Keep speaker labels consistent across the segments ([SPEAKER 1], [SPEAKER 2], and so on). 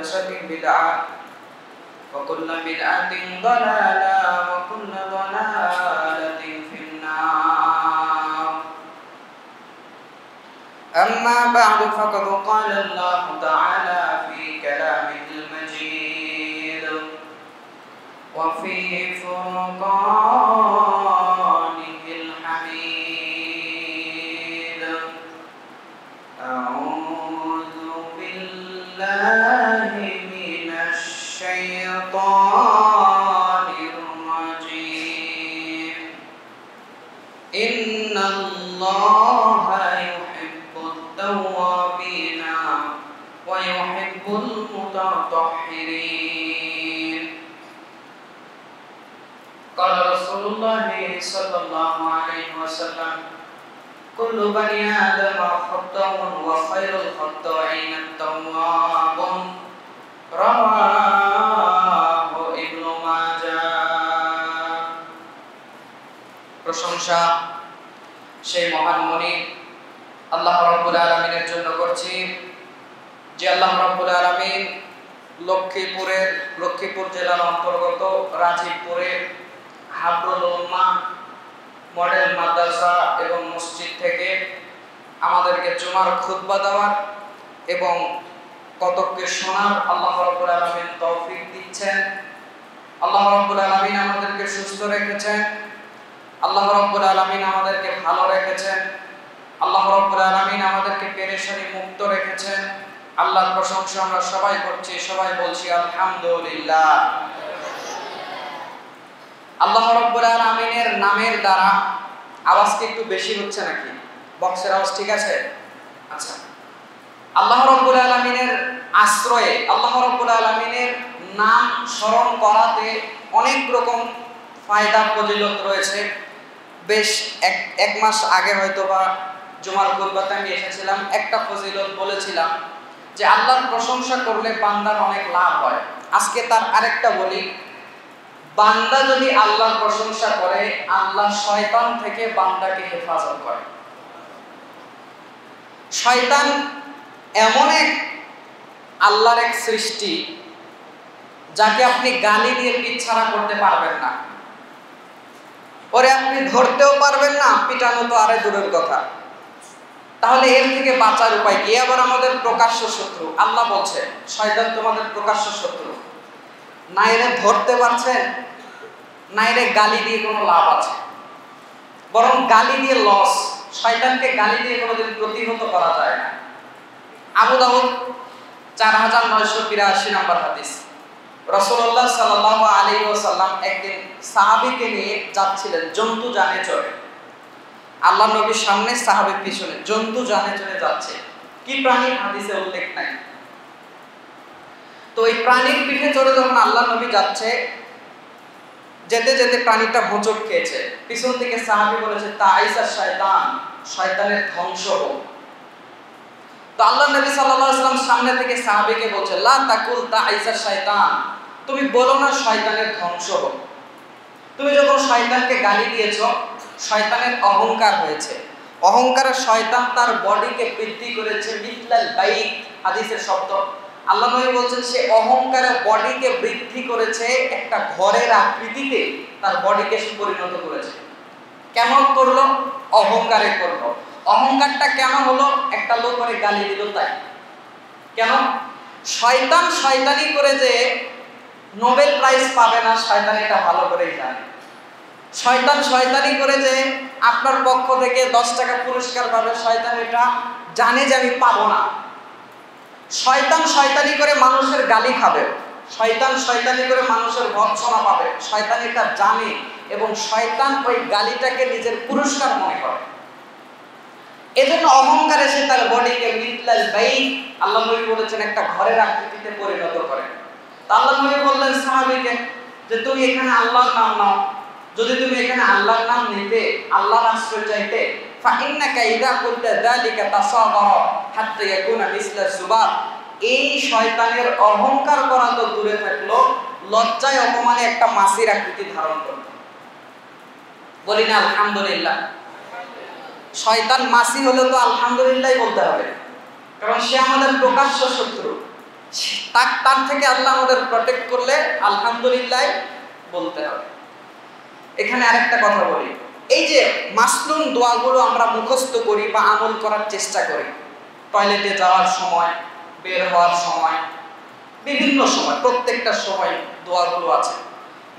[SPEAKER 1] محدثة بدعة. وكل بدعة ضلالة وكل ضلالة في النار. أما بعد فقد قال الله تعالى في كلامه المجيد. وفي فرقانه الله صلى الله عليه وسلم كل بني آدم خطاء وخير الخطائين التوابون رواه ابن ماجه প্রশংসা সেই মহান মনি আল্লাহ রব্বুল আলমিনের জন্য করছি যে আল্লাহ রব্বুল আলমিন লক্ষ্মীপুরের লক্ষ্মীপুর জেলার অন্তর্গত রাজীবপুরের হাবরুল উম্মা মডেল মাদ্রাসা এবং মসজিদ থেকে আমাদেরকে জুমার খুতবা দেওয়ার এবং কতককে শোনার আল্লাহ রব্বুল আলমিন তৌফিক দিচ্ছেন। আল্লাহ রব্বুল আলমিন আমাদেরকে সুস্থ রেখেছেন। আল্লাহ রব্বুল আলমিন আমাদেরকে ভালো রেখেছেন। আল্লাহ রব্বুল আলমিন আমাদেরকে পেরেশানি মুক্ত রেখেছেন। আল্লাহর প্রশংসা আমরা সবাই করছি, সবাই বলছি আলহামদুলিল্লাহ আল্লাহ রব্বুল আলমিনের নামের দ্বারা আওয়াজ কি একটু বেশি হচ্ছে নাকি? বক্সের আওয়াজ ঠিক আছে? আচ্ছা। আল্লাহ রব্বুল আলমিনের আশ্রয়ে, আল্লাহ রব্বুল আলমিনের নাম স্মরণ করাতে অনেক রকম ফায়দা ফজিলত রয়েছে। বেশ এক এক মাস আগে হয়তো বা জুমার কুরবাতে আমি এসেছিলাম, একটা ফজিলত বলেছিলাম যে আল্লাহর প্রশংসা করলে বান্দার অনেক লাভ হয়। আজকে তার আরেকটা বলি বান্দা যদি আল্লাহর প্রশংসা করে, আল্লাহ শয়তান থেকে বান্দাকে হেফাজত করে। শয়তান এমন এক আল্লাহর এক সৃষ্টি, যাকে আপনি গালি দিয়ে পিছাড়া করতে পারবেন না। ওরে, আপনি ধরতেও পারবেন না, পিটানো তো আরে দূরের কথা। তাহলে এর থেকে বাঁচার উপায় কি? আবার আমাদের প্রকাশ্য শত্রু। আল্লাহ বলছে, শয়তান তোমাদের প্রকাশ্য শত্রু। নাইরে ধরতে পারছেন? নাইরে গালি দিয়ে কোনো লাভ আছে? বরং গালি দিয়ে লস শয়তানকে গালি দিয়ে কোনোদিন প্রতিহত করা যায় না। আবু দাউদ চার হাজার নয়শো বিরাশি নম্বর হাদিস। রসুল্লাহ সাল্লাহ আলী ওসাল্লাম একদিন সাহাবিকে নিয়ে যাচ্ছিলেন, জন্তু জানে চড়ে। আল্লাহ নবীর সামনে সাহাবের পিছনে জন্তু জানে চড়ে যাচ্ছে। কি প্রাণী হাদিসে উল্লেখ নাই? তো এই প্রাণীর পিঠে চড়ে যখন আল্লাহ নবী যাচ্ছে যেতে যেতে প্রাণীটা হোঁচট খেয়েছে। পিছন থেকে সাহাবি বলেছে, তা শয়তান, শয়তানের ধ্বংস হোক। তো আল্লাহ নবী সাল্লাল্লাহু আলাইহি সাল্লাম সামনে থেকে সাহাবীকে বলছে, লা তাকুল তা শয়তান, তুমি বলো না শয়তানের ধ্বংস হোক। তুমি যখন শয়তানকে গালি দিয়েছ, শয়তানের অহংকার হয়েছে। অহংকারের শয়তান তার বডিকে বৃদ্ধি করেছে, মিথলাল বাইক হাদিসের শব্দ। আল্লাহ নবী বলছেন, সে অহংকারে বডিকে বৃদ্ধি করেছে একটা ঘরের আকৃতিতে, তার বডিকে সে পরিণত করেছে। কেমন করল? অহংকারে করল। অহংকারটা কেন হলো? একটা লোক করে গালি দিল তাই। কেন? শয়তান শয়তানি করে যে নোবেল প্রাইজ পাবে না, শয়তান এটা ভালো করেই জানে। শয়তান শয়তানি করে যে আপনার পক্ষ থেকে দশ টাকা পুরস্কার পাবে, শয়তান এটা জানে যে আমি পাবো না। শয়তান শয়তানি করে মানুষের গালি খাবে। শয়তান শয়তানি করে মানুষের ভৎসনা পাবে। শয়তান এটা জানে এবং শয়তান ওই গালিটাকে নিজের পুরস্কার মনে করে। এজন্য অহংকারে সে তার বডিকে মিতলাল বাই আল্লাহ নবী বলেছেন একটা ঘরের আকৃতিতে পরিণত করে। তা আল্লাহ নবী বললেন, সাহাবীকে, যে তুমি এখানে আল্লাহর নাম নাও। যদি তুমি এখানে আল্লাহর নাম নিতে, আল্লাহর আশ্রয় চাইতে ফাইন্নাকা ইদা কুনতা যালিকা তাসাগারা হাত্তা ইয়াকুনা মিসলা সুবাব এই শয়তানের অহংকার করা তো দূরে থাকল, লজ্জায় অপমানে একটা মাসির আকৃতি ধারণ করত বলি না, আলহামদুলিল্লাহ। শয়তান মাসি হলে তো আলহামদুলিল্লাহ বলতে হবে। কারণ সে আমাদের প্রকাশ্য শত্রু। তার তার থেকে আল্লাহ আমাদের প্রোটেক্ট করলে আলহামদুলিল্লাহ বলতে হবে। এখানে আরেকটা কথা বলি। এই যে মাসলুম দোয়াগুলো আমরা মুখস্থ করি বা আমল করার চেষ্টা করি টয়লেটে যাওয়ার সময়, বের হওয়ার সময়, বিভিন্ন সময়, প্রত্যেকটা সময় দোয়াগুলো আছে।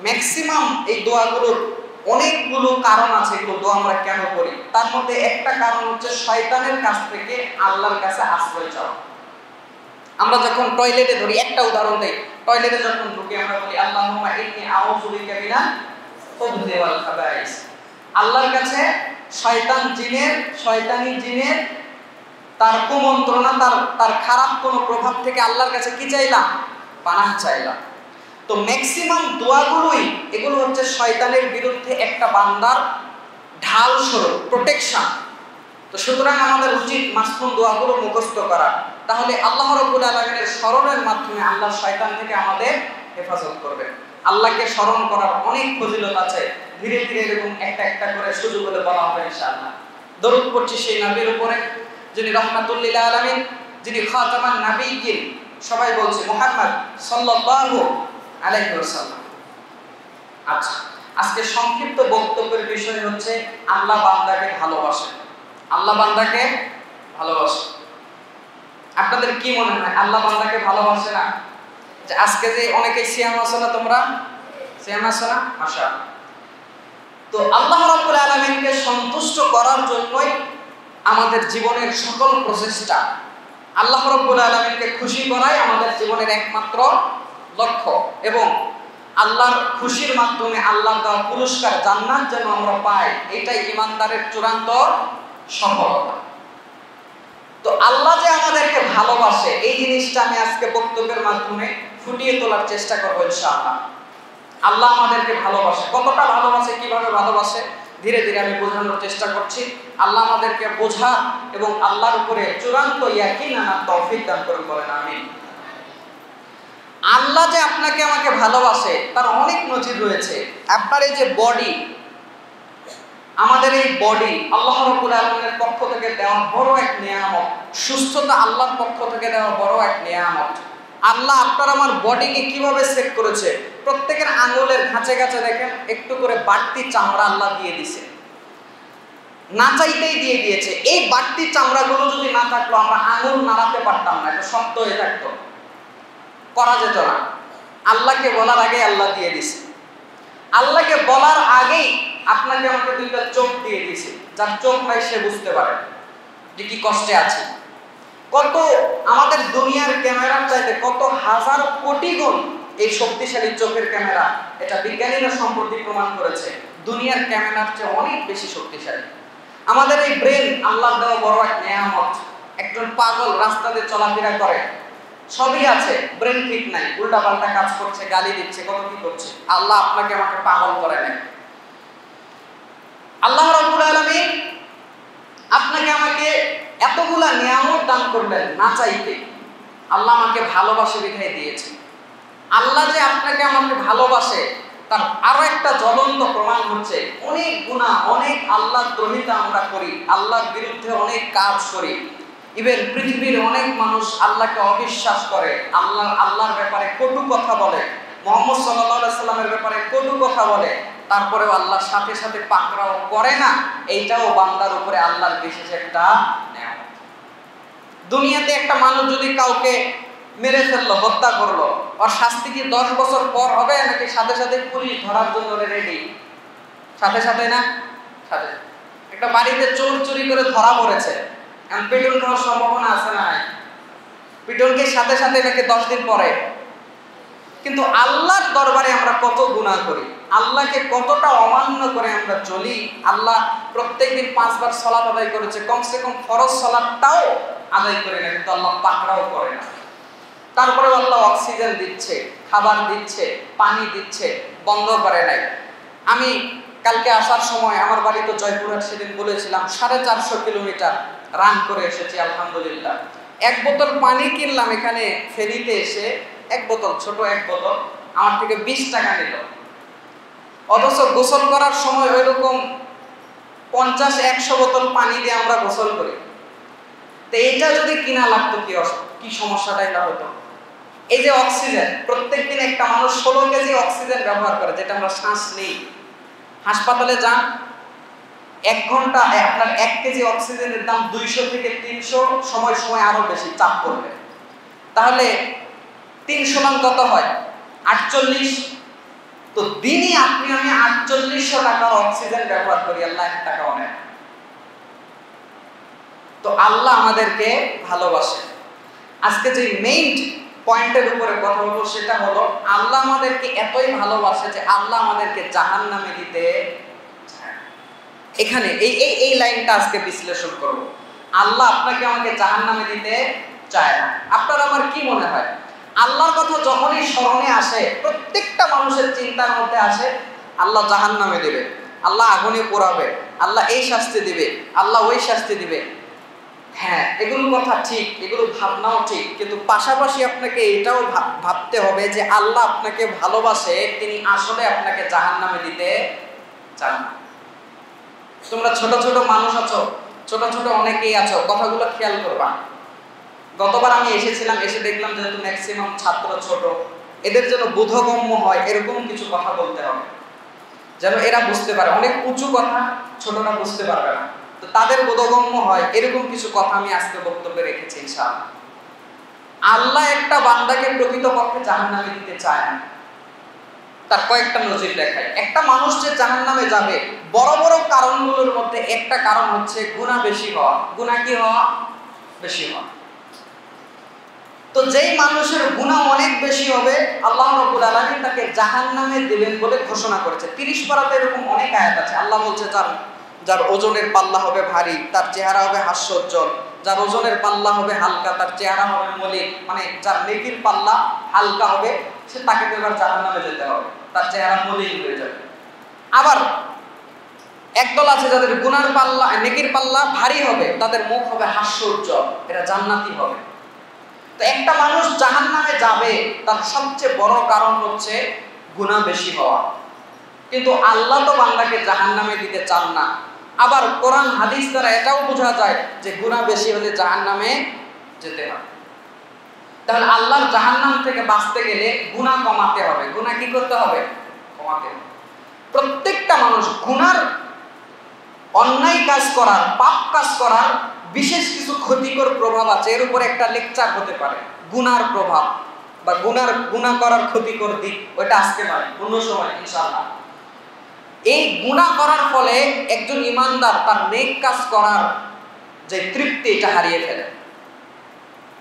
[SPEAKER 1] ম্যাক্সিমাম এই দোয়াগুলোর অনেকগুলো কারণ আছে, এগুলো দোয়া আমরা কেন করি? তার মধ্যে একটা কারণ হচ্ছে শয়তানের কাছ থেকে আল্লাহর কাছে আশ্রয় চাওয়া। আমরা যখন টয়লেটে ধরি, একটা উদাহরণ দেই। টয়লেটে যখন ঢুকি, আমরা বলি আল্লাহ ইন্নী আউযু বিকা মিনাল খুবজি ওয়াল আল্লাহর কাছে শয়তান জিনের, শয়তানি জিনের, তার কুমন্ত্রণা, তার তার খারাপ কোনো প্রভাব থেকে আল্লাহর কাছে কি চাইলাম? পানাহ চাইলাম। তো ম্যাক্সিমাম দোয়াগুলোই এগুলো হচ্ছে শয়তানের বিরুদ্ধে একটা বান্দার ঢাল স্বরূপ প্রোটেকশন তো সুতরাং আমাদের উচিত মাসনুন দোয়াগুলো মুখস্থ করা। তাহলে আল্লাহ রব্বুল আলমিনের স্মরণের মাধ্যমে আল্লাহ শয়তান থেকে আমাদের হেফাজত করবে আল্লাহকে স্মরণ করার অনেক ফজিলত আছে। ধীরে ধীরে এরকম একটা একটা করে সুযোগ হলে বলা হবে ইনশাআল্লাহ। দরুদ পড়ছি সেই নবীর উপরে, যিনি রহমাতুল্লিল আলমিন, যিনি খাতামান নাবিয়িন সবাই বলছে মুহাম্মদ সাল্লাল্লাহু আলাইহি ওয়াসাল্লাম। আচ্ছা আজকে সংক্ষিপ্ত বক্তব্যের বিষয় হচ্ছে আল্লাহ বান্দাকে ভালোবাসে। আল্লাহ বান্দাকে ভালোবাসে। আপনাদের কি মনে হয়, আল্লাহ বান্দাকে ভালোবাসে না? যে আজকে যে অনেকে সিয়াম আছো না তোমরা? সিয়াম আছো না? আশা তো আল্লাহ রাব্বুল আলামিনকে সন্তুষ্ট করার জন্যই আমাদের জীবনের সকল প্রচেষ্টা আল্লাহ রাব্বুল আলামিনকে খুশি করাই আমাদের জীবনের একমাত্র লক্ষ্য এবং আল্লাহর খুশির মাধ্যমে আল্লাহ দেওয়া পুরস্কার জান্নাত যেন আমরা পাই, এটাই ইমানদারের চূড়ান্ত সফলতা। তো আল্লাহ যে আমাদেরকে ভালোবাসে, এই জিনিসটা আমি আজকে বক্তব্যের মাধ্যমে ফুটিয়ে তোলার চেষ্টা করব ইনশাআল্লাহ। আল্লাহ আমাদেরকে ভালোবাসে। কতটা ভালোবাসে, কীভাবে ভালোবাসে? ধীরে ধীরে আমি বোঝানোর চেষ্টা করছি। আল্লাহ আমাদেরকে বোঝা এবং আল্লাহর উপরে চূড়ান্ত ইয়াকিন আনার তৌফিক দান করুন বলেন আমি আল্লাহ যে আপনাকে আমাকে ভালোবাসে, তার অনেক নজির রয়েছে। আপনার এই যে বডি আমাদের এই বডি আল্লাহ রাব্বুল আলামিনের পক্ষ থেকে দেওয়া বড় এক নিয়ামত। সুস্থতা আল্লাহর পক্ষ থেকে দেওয়া বড় এক নিয়ামত। আল্লাহ আপনার আমার বডিকে কীভাবে সেট করেছে? প্রত্যেকের আঙ্গুলের ঘাঁচে ঘাঁচে দেখেন, একটু করে বাড়তি চামড়া আল্লাহ দিয়ে দিছে। না চাইতেই দিয়ে দিয়েছে। এই বাড়তি চামড়াগুলো যদি না থাকল, আমরা আঙুল নাড়াতে পারতাম না, এটা শক্ত হয়ে থাকতো। করা যেত না। আল্লাহকে বলার আগে আল্লাহ দিয়ে দিছে। আল্লাহকে বলার আগেই আপনাকে আমাকে দুইটা চোখ দিয়ে দিছে। যার চোখ নাই, সে বুঝতে পারে যে কি কষ্টে আছে। কত আমাদের দুনিয়ার ক্যামেরার চাইতে কত হাজার কোটি গুণ এই শক্তিশালী চোখের ক্যামেরা এটা বিজ্ঞানীরা সম্প্রতি প্রমাণ করেছে, দুনিয়ার ক্যামেরার চেয়ে অনেক বেশি শক্তিশালী। আমাদের এই ব্রেন আল্লাহ দেওয়া বড় এক নেয়ামত, একজন পাগল রাস্তাতে চলাফেরা করে। সবই আছে, ব্রেন ঠিক নাই উল্টা পাল্টা কাজ করছে, গালি দিচ্ছে কত কি করছে। আল্লাহ আপনাকে আমাকে পাগল করে নেয়। আল্লাহ রাব্বুল আলামিন আপনাকে আমাকে এতগুলা নিয়ামত দান করলেন না চাইতে। আল্লাহ আমাকে ভালোবাসে বিধায় দিয়েছে আল্লাহ যে আপনাকে আমাকে ভালোবাসে, তার আরও একটা জ্বলন্ত প্রমাণ হচ্ছে। অনেক গুণা অনেক আল্লাহ দ্রোহিতা আমরা করি, আল্লাহর বিরুদ্ধে অনেক কাজ করি। ইভেন পৃথিবীর অনেক মানুষ আল্লাহকে অবিশ্বাস করে, আল্লাহ, আল্লাহর ব্যাপারে কটু কথা বলে, মোহাম্মদ সাল্লাহ সাল্লামের ব্যাপারে কটু কথা বলে, তারপরেও আল্লাহর সাথে সাথে পাকড়াও করে না, এইটাও বান্দার উপরে আল্লাহর বিশেষ একটা দুনিয়াতে একটা মানুষ যদি কাউকে মেরে ফেলল, হত্যা করল। ওর শাস্তি কি দশ বছর পর হবে নাকি সাথে সাথে পুলিশ ধরার জন্য রেডি সাথে সাথে না? সাথে একটা বাড়িতে চোর চুরি করে ধরা পড়েছে। এখন খাওয়ার সম্ভাবনা আছে না পিটনকে সাথে সাথে নাকি দশ দিন পরে? কিন্তু আল্লাহর দরবারে আমরা কত গুণা করি। আল্লাহকে কতটা অমান্য করে আমরা চলি। আল্লাহ প্রত্যেকদিন পাঁচবার সলাপ আদায় করেছে। কমসে কম ফরজ সলাপটাও আদায় করে না, কিন্তু আল্লাহ পাকড়াও করে না। তারপরে আল্লাহ অক্সিজেন দিচ্ছে, খাবার দিচ্ছে, পানি দিচ্ছে, বন্ধ করে নাই। আমি কালকে আসার সময় আমার বাড়ি তো জয়পুরহাট সেদিন বলেছিলাম, সাড়ে চারশো কিলোমিটার রান করে এসেছি, আলহামদুলিল্লাহ। এক বোতল পানি কিনলাম এখানে, ফেরিতে এসে এক বোতল, ছোট এক বোতল, আমার থেকে বিশ টাকা নিল। অথচ গোসল করার সময় ওই রকম পঞ্চাশ, একশো বোতল পানি দিয়ে আমরা গোসল করি। তো এইটা যদি কিনা লাগতো কি কি সমস্যাটা এটা হতো? এই যে অক্সিজেন প্রত্যেক দিন একটা মানুষ ষোলো কেজি অক্সিজেন ব্যবহার করে, যেটা আমরা শ্বাস নেই। হাসপাতালে যান, এক ঘণ্টা আপনার এক কেজি অক্সিজেনের দাম দুইশো থেকে তিনশো, সময় সময় আরও বেশি, চাপ পড়বে। তাহলে তিনশো মান কত হয়? আটচল্লিশ। তো দিনই আপনি, আমি আটচল্লিশশো টাকার অক্সিজেন ব্যবহার করি, আল্লাহ এক টাকা অনেক। তো আল্লাহ আমাদেরকে ভালোবাসে। আজকে যে মেইন পয়েন্টের উপরে কথা বলব, সেটা হলো, আল্লাহ আমাদেরকে এতই ভালোবাসে যে আল্লাহ আমাদেরকে জাহান নামে দিতে এখানে এই এই এই লাইনটা আজকে বিশ্লেষণ করব। আল্লাহ আপনাকে আমাকে জাহান নামে দিতে চায় না। আপনার আমার কি মনে হয়? আল্লাহর কথা যখনই স্মরণে আসে, প্রত্যেকটা মানুষের চিন্তার মধ্যে আসে, আল্লাহ জাহান নামে দেবে। আল্লাহ আগুনে পোড়াবে। আল্লাহ এই শাস্তি দিবে। আল্লাহ ওই শাস্তি দিবে। হ্যাঁ এগুলো কথা ঠিক, এগুলো ভাবনাও ঠিক, কিন্তু পাশাপাশি আপনাকে এটাও ভাবতে হবে যে আল্লাহ আপনাকে ভালোবাসে, তিনি আসলে আপনাকে জাহান নামে দিতে চান না। তোমরা ছোট ছোট মানুষ আছো, ছোট ছোট অনেকেই আছো, কথাগুলো খেয়াল করবা। গতবার আমি এসেছিলাম, এসে দেখলাম যেহেতু ম্যাক্সিমাম ছাত্র ছোট, এদের যেন বোধগম্য হয়, এরকম কিছু কথা বলতে হবে। যেন এরা বুঝতে পারে, অনেক উঁচু কথা ছোটরা বুঝতে পারবে না। তো তাদের বোধগম্য হয় এরকম কিছু কথা আমি আজকে বক্তব্যে রেখেছি, ইনশাআল্লাহ। আল্লাহ একটা বান্দাকে প্রকৃতপক্ষে জাহান নামে দিতে চায় না। তার কয়েকটা নজির দেখায় একটা মানুষ যে জাহান নামে যাবে, বড় বড় কারণগুলোর মধ্যে একটা কারণ হচ্ছে গুণা বেশি হওয়া। গুণা কি হওয়া? বেশি হওয়া। তো যেই মানুষের গুণা অনেক বেশি হবে, আল্লাহ রবুল আলমী তাকে জাহান নামে দেবেন বলে ঘোষণা করেছে। তিরিশ পারাতে এরকম অনেক আয়াত আছে। আল্লাহ বলছে যার যার ওজনের পাল্লা হবে ভারী, তার চেহারা হবে হাস্যোজ্জ্বল। যার ওজনের পাল্লা হবে হালকা, তার চেহারা হবে মলিক মানে যার নেকির পাল্লা হালকা হবে, সে তাকে তো এবার জাহান নামে যেতে হবে। তার চেহারা মলিন হয়ে যাবে। আবার একদল আছে যাদের গুনার পাল্লা, নেকির পাল্লা ভারী হবে, তাদের মুখ হবে হাস্যোজ্জ্বল, এরা জান্নাতি হবে। তো একটা মানুষ জাহান নামে যাবে, তার সবচেয়ে বড় কারণ হচ্ছে গুণা বেশি হওয়া। কিন্তু আল্লাহ তো বান্দাকে জাহান নামে দিতে চান না। আবার কোরআন, হাদিস দ্বারা এটাও বোঝা যায় যে গুণা বেশি হলে জাহান নামে যেতে হবে। তাহলে আল্লাহর জাহান নাম থেকে বাঁচতে গেলে গুণা কমাতে হবে। গুণা কি করতে হবে? কমাতে হবে। প্রত্যেকটা মানুষ গুনার, অন্যায় কাজ করার, পাপ কাজ করার বিশেষ কিছু ক্ষতিকর প্রভাব আছে। এর উপর একটা লেকচার হতে পারে। গুনার প্রভাব বা গুনার গুণা করার ক্ষতিকর দিক, ওইটা আসতে পারে। অন্য সময়, ইনশাআল্লাহ। এই গুণা করার ফলে একজন ইমানদার তার নেক কাজ করার যে তৃপ্তি, এটা হারিয়ে ফেলে।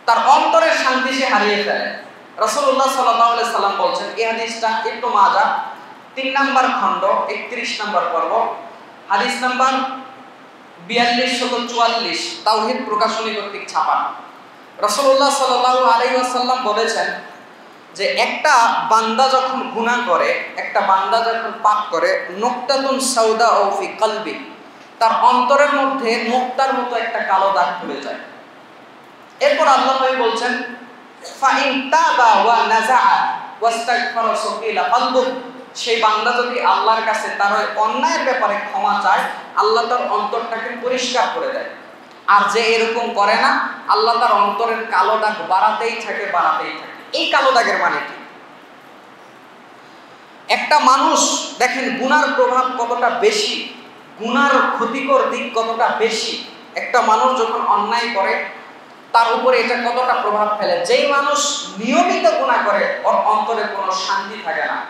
[SPEAKER 1] তার অন্তরের শান্তি সে হারিয়ে ফেলে। রসুল্লাহ সাল্লাহ সাল্লাম বলছেন, এই হাদিসটা একটু মাজা তিন নাম্বার খণ্ড, একত্রিশ নাম্বার পর্ব, হাদিস নাম্বার বিয়াল্লিশ শত চুয়াল্লিশ, তাওহিদ প্রকাশনী কর্তৃক ছাপানো। রসল্লাহ সাল্লাহ আলাইসাল্লাম বলেছেন যে একটা বান্দা যখন গুণা করে, একটা বান্দা যখন পাপ করে, নোক্তাতুন সাউদা ওফি কলবি, তার অন্তরের মধ্যে নোক্তার মতো একটা কালো দাগ পড়ে যায়। এরপর আল্লাহ নবী বলছেন, ফাইন তাবা ওয়া নাযাআ ওয়াস্তাগফারা সুকিলা কলবু সেই বান্দা যদি আল্লাহর কাছে তার ওই অন্যায়ের ব্যাপারে ক্ষমা চায়, আল্লাহ তার অন্তরটাকে পরিষ্কার করে দেয়। আর যে এরকম করে না, আল্লাহ তার অন্তরের কালো দাগ বাড়াতেই থাকে বাড়াতেই থাকে। এই কালো দাগের মানে কি? একটা মানুষ, দেখেন গুনার প্রভাব কতটা বেশি, গুনার ক্ষতিকর দিক কতটা বেশি, একটা মানুষ যখন অন্যায় করে, তার উপরে এটা কতটা প্রভাব ফেলে? যেই মানুষ নিয়মিত গুণা করে, ওর অন্তরে কোনো শান্তি থাকে না।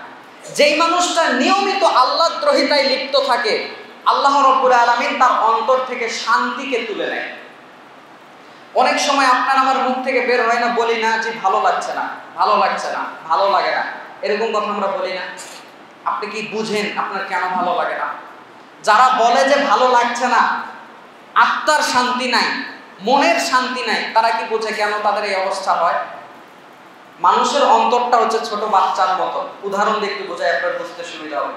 [SPEAKER 1] যেই মানুষটা নিয়মিত আল্লাহ দ্রোহিতায় লিপ্ত থাকে, আল্লাহ রব্বুল আলমিন তার অন্তর থেকে শান্তিকে তুলে নেয়। অনেক সময় আপনার আমার মুখ থেকে বের হয় না, বলি না যে ভালো লাগছে না, ভালো লাগছে না, ভালো লাগে না। এরকম কথা আমরা বলি না। আপনি কি বুঝেন আপনার কেন ভালো লাগে না? যারা বলে যে ভালো লাগছে না, আত্মার শান্তি নাই, মনের শান্তি নাই, তারা কি বোঝে কেন তাদের এই অবস্থা হয়? মানুষের অন্তরটা হচ্ছে ছোট বাচ্চার মতো। উদাহরণ দেখতে বোঝায় আপনার বুঝতে সুবিধা হবে।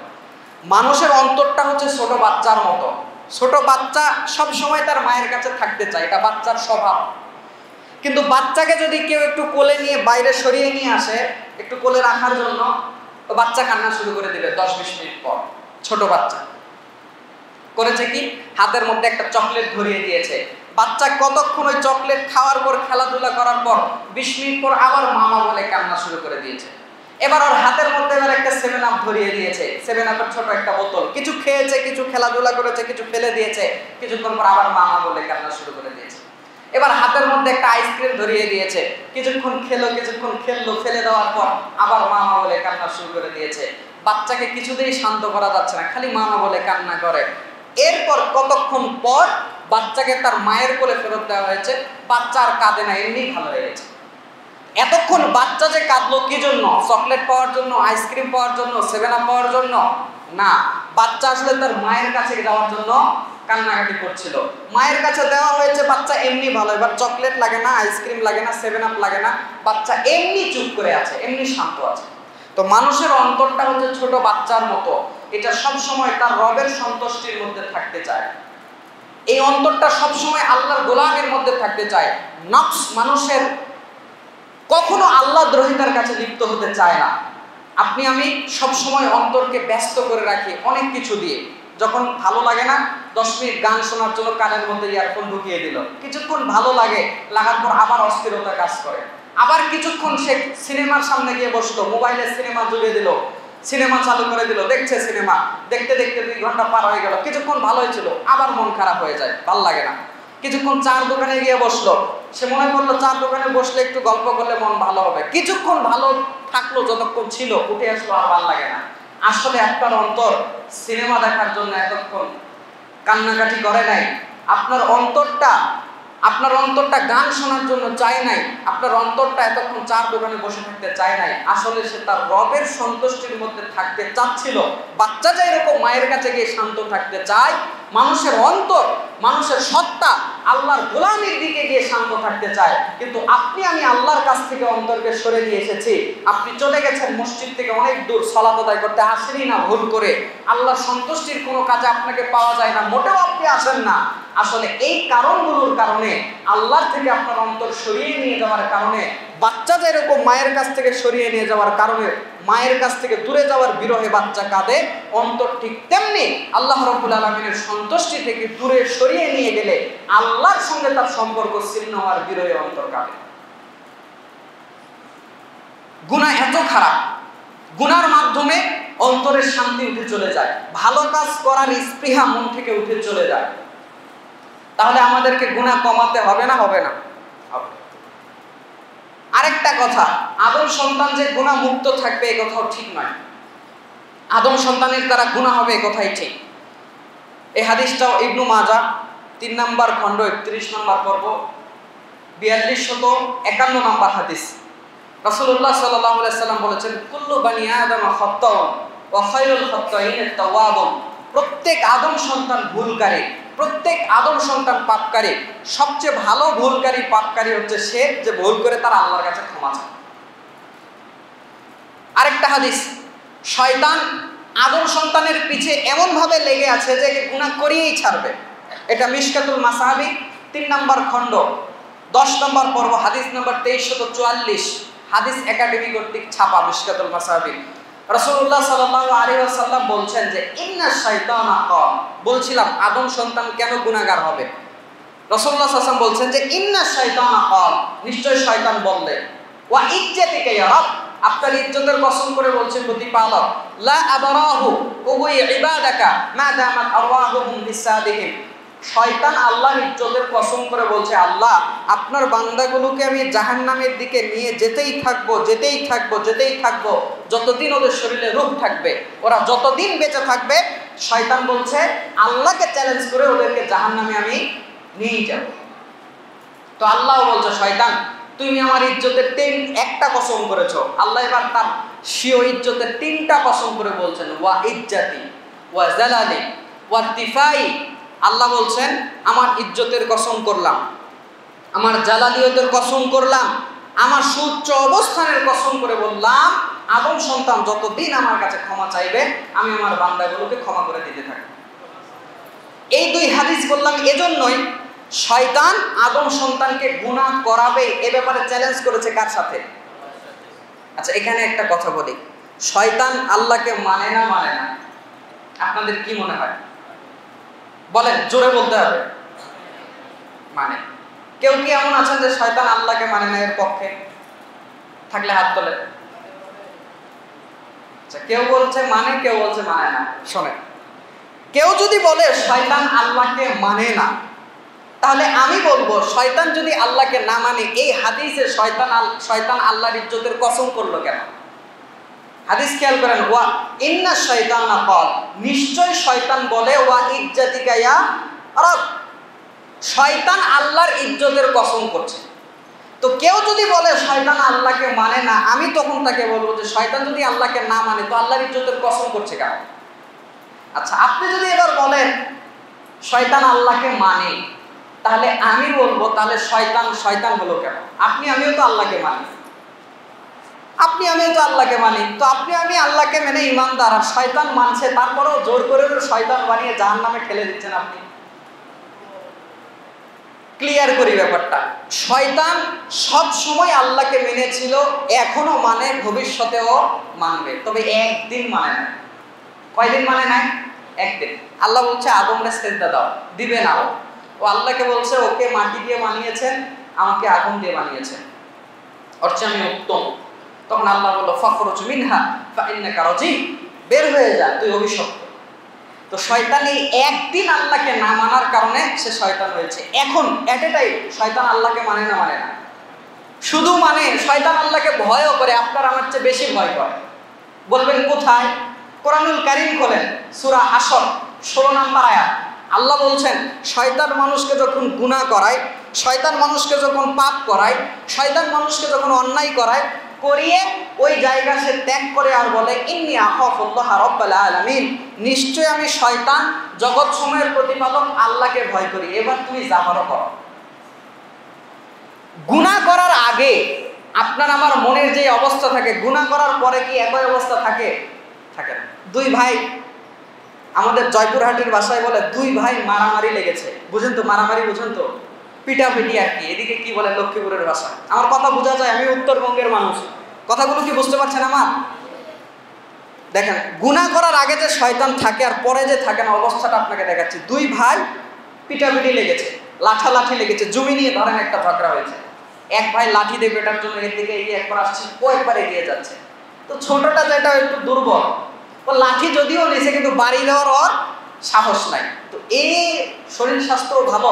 [SPEAKER 1] মানুষের অন্তরটা হচ্ছে ছোট বাচ্চার মতো। ছোট বাচ্চা সব সময় তার মায়ের কাছে থাকতে চায়, এটা বাচ্চার স্বভাব। কিন্তু বাচ্চাকে যদি কেউ একটু কোলে নিয়ে, বাইরে সরিয়ে নিয়ে আসে, একটু কোলে রাখার জন্য তো বাচ্চা কান্না শুরু করে দিবে দশ বিশ মিনিট পর, ছোট বাচ্চা। করেছে কি? হাতের মধ্যে একটা চকলেট ধরিয়ে দিয়েছে। বাচ্চা কতক্ষণ ওই চকলেট খাওয়ার পর, খেলাধুলা করার পর, বিশ মিনিট পর আবার মামা বলে কান্না শুরু করে দিয়েছে। এবার ওর হাতের মধ্যে এবার একটা সেভেন আপ ধরিয়ে দিয়েছে। সেভেন আপের ছোট একটা বোতল। কিছু খেয়েছে, কিছু খেলাধুলা করেছে, কিছু ফেলে দিয়েছে। কিছুক্ষণ পর আবার মামা বলে কান্না শুরু করে দিয়েছে। এবার হাতের মধ্যে একটা আইসক্রিম ধরিয়ে দিয়েছে। কিছুক্ষণ খেলো, কিছুক্ষণ খেললো, ফেলে দেওয়ার পর আবার মামা বলে কান্না শুরু করে দিয়েছে। বাচ্চাকে কিছুতেই শান্ত করা যাচ্ছে না, খালি মামা বলে কান্না করে। এরপর কতক্ষণ পর বাচ্চাকে তার মায়ের কোলে ফেরত দেওয়া হয়েছে? বাচ্চা আর কাঁদে না এমনি ভালো হয়ে গেছে এতক্ষণ বাচ্চা যে কাঁদলো কি জন্য? চকলেট পাওয়ার জন্য, আইসক্রিম পাওয়ার জন্য, সেভেন আপ পাওয়ার জন্য? না, বাচ্চা আসলে তার মায়ের কাছে যাওয়ার জন্য কান্নাকাটি করছিল। মায়ের কাছে দেওয়া হয়েছে, বাচ্চা এমনি ভালো, এবার চকলেট লাগে না, আইসক্রিম লাগে না, সেভেন আপ লাগে না, বাচ্চা এমনি চুপ করে আছে, এমনি শান্ত আছে। তো মানুষের অন্তরটা হচ্ছে ছোট বাচ্চার মতো, এটা সব সময় তার রবের সন্তুষ্টির মধ্যে থাকতে চায়। এই অন্তরটা সবসময় আল্লাহর গোলামের মধ্যে থাকতে চায়। নকশ মানুষের কখনো আল্লাহ দ্রোহিতার কাছে লিপ্ত হতে চায় না। আপনি, আমি সব সময় অন্তরকে ব্যস্ত করে রাখি অনেক কিছু দিয়ে। যখন ভালো লাগে না, দশ মিনিট গান শোনার জন্য কানের মধ্যে ইয়ারফোন ঢুকিয়ে দিল। কিছুক্ষণ ভালো লাগে, লাগার পর আবার অস্থিরতা কাজ করে। আবার কিছুক্ষণ সে সিনেমার সামনে গিয়ে বসল, মোবাইলে সিনেমা জুড়ে দিল। সিনেমা চালু করে দিল, দেখছে সিনেমা। দেখতে দেখতে দুই ঘণ্টা পার হয়ে গেল। কিছুক্ষণ ভালো হয়েছিল আবার মন খারাপ হয়ে যায়, ভালো লাগে না। কিছুক্ষণ চার দোকানে গিয়ে বসল সে মনে করল, চার দোকানে বসলে একটু গল্প করলে মন ভালো হবে। কিছুক্ষণ ভালো থাকল, যতক্ষণ ছিল, উঠে আসলো, আর ভালো লাগে না। আসলে আপনার অন্তর সিনেমা দেখার জন্য এতক্ষণ কান্নাকাটি করে নাই। আপনার অন্তরটা আপনার অন্তরটা গান শোনার জন্য চায় নাই। আপনার অন্তরটা এতক্ষণ চার দোকানে বসে থাকতে চায় নাই। আসলে সে তার রবের সন্তুষ্টির মধ্যে থাকতে চাচ্ছিল। বাচ্চা যাই এরকম মায়ের কাছে গিয়ে শান্ত থাকতে চায় মানুষের অন্তর, মানুষের সত্তা আল্লাহর গোলামির দিকে গিয়ে শান্ত থাকতে চায়। কিন্তু আপনি, আমি আল্লাহর কাছ থেকে অন্তরকে সরে নিয়ে এসেছি। আপনি চলে গেছেন মসজিদ থেকে অনেক দূর, সলাত আদায় করতে আসেনি না ভুল করে? আল্লাহর সন্তুষ্টির কোনো কাজে আপনাকে পাওয়া যায় না, মোটেও আপনি আসেন না। আসলে এই কারণগুলোর কারণে, আল্লাহর থেকে আপনার অন্তর সরিয়ে নিয়ে যাওয়ার কারণে বাচ্চা যেরকম মায়ের কাছ থেকে সরিয়ে নিয়ে যাওয়ার কারণে, মায়ের কাছ থেকে দূরে যাওয়ার বিরহে বাচ্চা কাঁদে। অন্তর ঠিক তেমনি আল্লাহ রব্বুল আলমিনের সন্তুষ্টি থেকে দূরে সরিয়ে নিয়ে গেলে আল্লাহর সঙ্গে তার সম্পর্ক ছিন্ন হওয়ার বিরহে অন্তর কাঁদে। গুণা এত খারাপ গুনার মাধ্যমে অন্তরের শান্তি উঠে চলে যায়, ভালো কাজ করার স্পৃহা মন থেকে উঠে চলে যায়। তাহলে আমাদেরকে গুণা কমাতে হবে না হবে না? আরেকটা কথা, আদম সন্তান যে গুণা মুক্ত থাকবে এ কথাও ঠিক নয়। আদম সন্তানের দ্বারা গুণা হবে এ কথাই ঠিক। এই হাদিসটাও ইবনু মাজা তিন নম্বর খণ্ড, একত্রিশ নম্বর পর্ব বিয়াল্লিশ শত একান্ন নম্বর হাদিস। আলাইহি সাল্লাম বলেছেন, কুল্লু বানিয়া প্রত্যেক আদম সন্তান ভুলকারী প্রত্যেক আদম সন্তান পাপকারী, সবচেয়ে ভালো ভুলকারী পাপকারী হচ্ছে সে যে ভুল করে তার আল্লাহর কাছে ক্ষমা চায়। আরেকটা হাদিস, শয়তান আদম সন্তানের পিছে এমন ভাবে লেগে আছে যে গুনাহ করিয়েই ছাড়বে। এটা মিশকাতুল মাসাহাবি তিন নম্বর খণ্ড, দশ নম্বর পর্ব, হাদিস নম্বর তেইশ শত চুয়াল্লিশ, হাদিস একাডেমি কর্তৃক ছাপা মিশকাতুল মাসাহাবি রাসূলুল্লাহ সাল্লাল্লাহু আলাইহি ওয়াসাল্লাম বলছেন যে, ইন্না শাইতানা কম। বলছিলাম, আদম সন্তান কেন গুনাহগার হবে? রাসূলুল্লাহ সাল্লাল্লাহু বলছেন যে, ইন্না শাইতানা কম। নিশ্চয় শয়তান বললেন ওয়া ইজ্জাতিকা রব। আপনার ইজ্জতের কসম করে বলছেন প্রতিপালক, লা আবরাহু উবুই ইবাদাকা মা দামাত আরওয়াহুহুম বিসাদিহিম শয়তান আল্লাহ ইজ্জতের কসম করে বলছে, আল্লাহ, আপনার বান্দাগুলোকে আমি জাহান্নামের দিকে নিয়ে যেতেই থাকব যেতেই থাকব যেতেই থাকব। যতদিন ওদের শরীরে রূপ থাকবে, ওরা যতদিন বেঁচে থাকবে, শয়তান বলছে, আল্লাহকে চ্যালেঞ্জ করে ওদেরকে জাহান্নামে আমি নিয়েই যাব। তো আল্লাহ বলছে, শয়তান, তুমি আমার ইজ্জতের তিন, একটা কসম করেছ। আল্লাহ এবার তার সিও ইজ্জতের তিনটা কসম করে বলছেন, ওয়া ইজ্জাতি, ওয়া জালালি, ওয়া দিফাই আল্লাহ বলছেন, আমার ইজ্জতের কসম করলাম, আমার জালালিয়তের কসম করলাম, আমার সুচ্চ অবস্থানের কসম করে বললাম, আদম সন্তান যতদিন আমার কাছে ক্ষমা চাইবে, আমি আমার বান্দাগুলোকে ক্ষমা করে দিতে থাকি এই দুই হাদিস বললাম এজন্যই শয়তান আদম সন্তানকে গুনাহ করাবে, এ ব্যাপারে চ্যালেঞ্জ করেছে কার সাথে? আচ্ছা এখানে একটা কথা বলি। শয়তান আল্লাহকে মানে না মানে না? আপনাদের কি মনে হয়? বলেন, জোরে বলতে হবে। মানে কেউ কি এমন আছেন যে শয়তান আল্লাহকে মানে না, এর পক্ষে? থাকলে হাত তোলে। আচ্ছা কেউ বলছে মানে কেউ বলছে মানে না। শোনেন, কেউ যদি বলে শয়তান আল্লাহকে মানে না, তাহলে আমি বলব, শয়তান যদি আল্লাহকে না মানে এই হাদিসে শয়তান শয়তান আল্লাহর ইজ্জতের কসম করল কেন? হাদিস খেয়াল করেন, ওয়া ইন্না শয়তান কল। নিশ্চয় শয়তান বলে, ওয়া ইজ্জাতিকা ইয়া রব। শয়তান আল্লাহর ইজ্জতের কসম করছে। তো কেউ যদি বলে, শয়তান আল্লাহকে মানে না, আমি তখন তাকে বলব যে, শয়তান যদি আল্লাহকে না মানে তো আল্লাহর ইজ্জতের কসম করছে কেন? আচ্ছা আপনি যদি এবার বলেন, শয়তান আল্লাহকে মানে তাহলে আমি বলব, তাহলে শয়তান শয়তান হলো কেন? আপনি, আমিও তো আল্লাহকে মানি। আপনি আমি তো আল্লাহকে মানি। তো আপনি আমি আল্লাহকে মেনে ইমানদার আর শয়তান মানছে, তারপরেও জোর করে শয়তান বানিয়ে জাহান নামে ঠেলে দিচ্ছেন আপনি। ক্লিয়ার করি ব্যাপারটা। শয়তান সব সময় আল্লাহকে মেনেছিল, এখনও মানে ভবিষ্যতেও মানবে। তবে একদিন মানে না। কয়দিন মানে নাই একদিন। আল্লাহ বলছে আদমরে সেদ্ধা দাও, দিবে না ও। আল্লাহকে বলছে, ওকে মাটি দিয়ে বানিয়েছেন, আমাকে আগুন দিয়ে বানিয়েছেন। ওর চেয়ে আমি উত্তম। তখন আল্লাহ বলল, ফখরজ মিনহা রাজিম বের হয়ে যা, তুই অভিশপ্ত। তো শয়তান এই একদিন আল্লাহকে না মানার কারণে সে শয়তান হয়েছে। এখন এট এ টাইম শয়তান আল্লাহকে মানে না মানে না। শুধু মানে শয়তান আল্লাহকে ভয়ও করে, আপনার আমার চেয়ে বেশি ভয় করে। বলবেন, কোথায়? কোরআনুল কারিম খোলেন, সুরা হাসর, ষোলো নাম্বার আয়াত। আল্লাহ বলছেন, শয়তান মানুষকে যখন গুণা করায়, শয়তান মানুষকে যখন পাপ করায়, শয়তান মানুষকে যখন অন্যায় করায় করিয়ে ওই জায়গা সে ত্যাগ করে আর বলে, ইন্নি আহফুল্লাহ রব্বাল আলামিন। নিশ্চয় আমি শয়তান, জগৎ সময়ের প্রতিপালক আল্লাহকে ভয় করি। এবার তুমি জামারও করো। গুণা করার আগে আপনার আমার মনের যে অবস্থা থাকে গুণা করার পরে কি একই অবস্থা থাকে? থাকে দুই ভাই, আমাদের জয়পুরহাটের বাসায় বলে, দুই ভাই মারামারি লেগেছে। বুঝেন তো, মারামারি বুঝেন তো? পিটাপিটি আর কি। এদিকে কি বলে লক্ষ্মীপুরের ভাষা? আমার কথা বোঝা যায়, আমি উত্তরবঙ্গের মানুষ। কথাগুলো কি বুঝতে পারছেন আমার? দেখেন, গুণা করার আগে যে শয়তান থাকে আর পরে যে থাকে না, অবস্থাটা আপনাকে দেখাচ্ছি। দুই ভাই পিটাপিটি লেগেছে, লাঠালাঠি লেগেছে, জমি নিয়ে ধরেন একটা ঝগড়া হয়েছে। এক ভাই লাঠি দেবে এটার জন্য এর দিকে এগিয়ে একবার আসছে, ও একবার এগিয়ে যাচ্ছে। তো ছোটটা যেটা একটু দুর্বল, ও লাঠি যদিও নিয়েছে, কিন্তু বাড়ি দেওয়ার ওর সাহস নাই। তো এই শরীর স্বাস্থ্য ভালো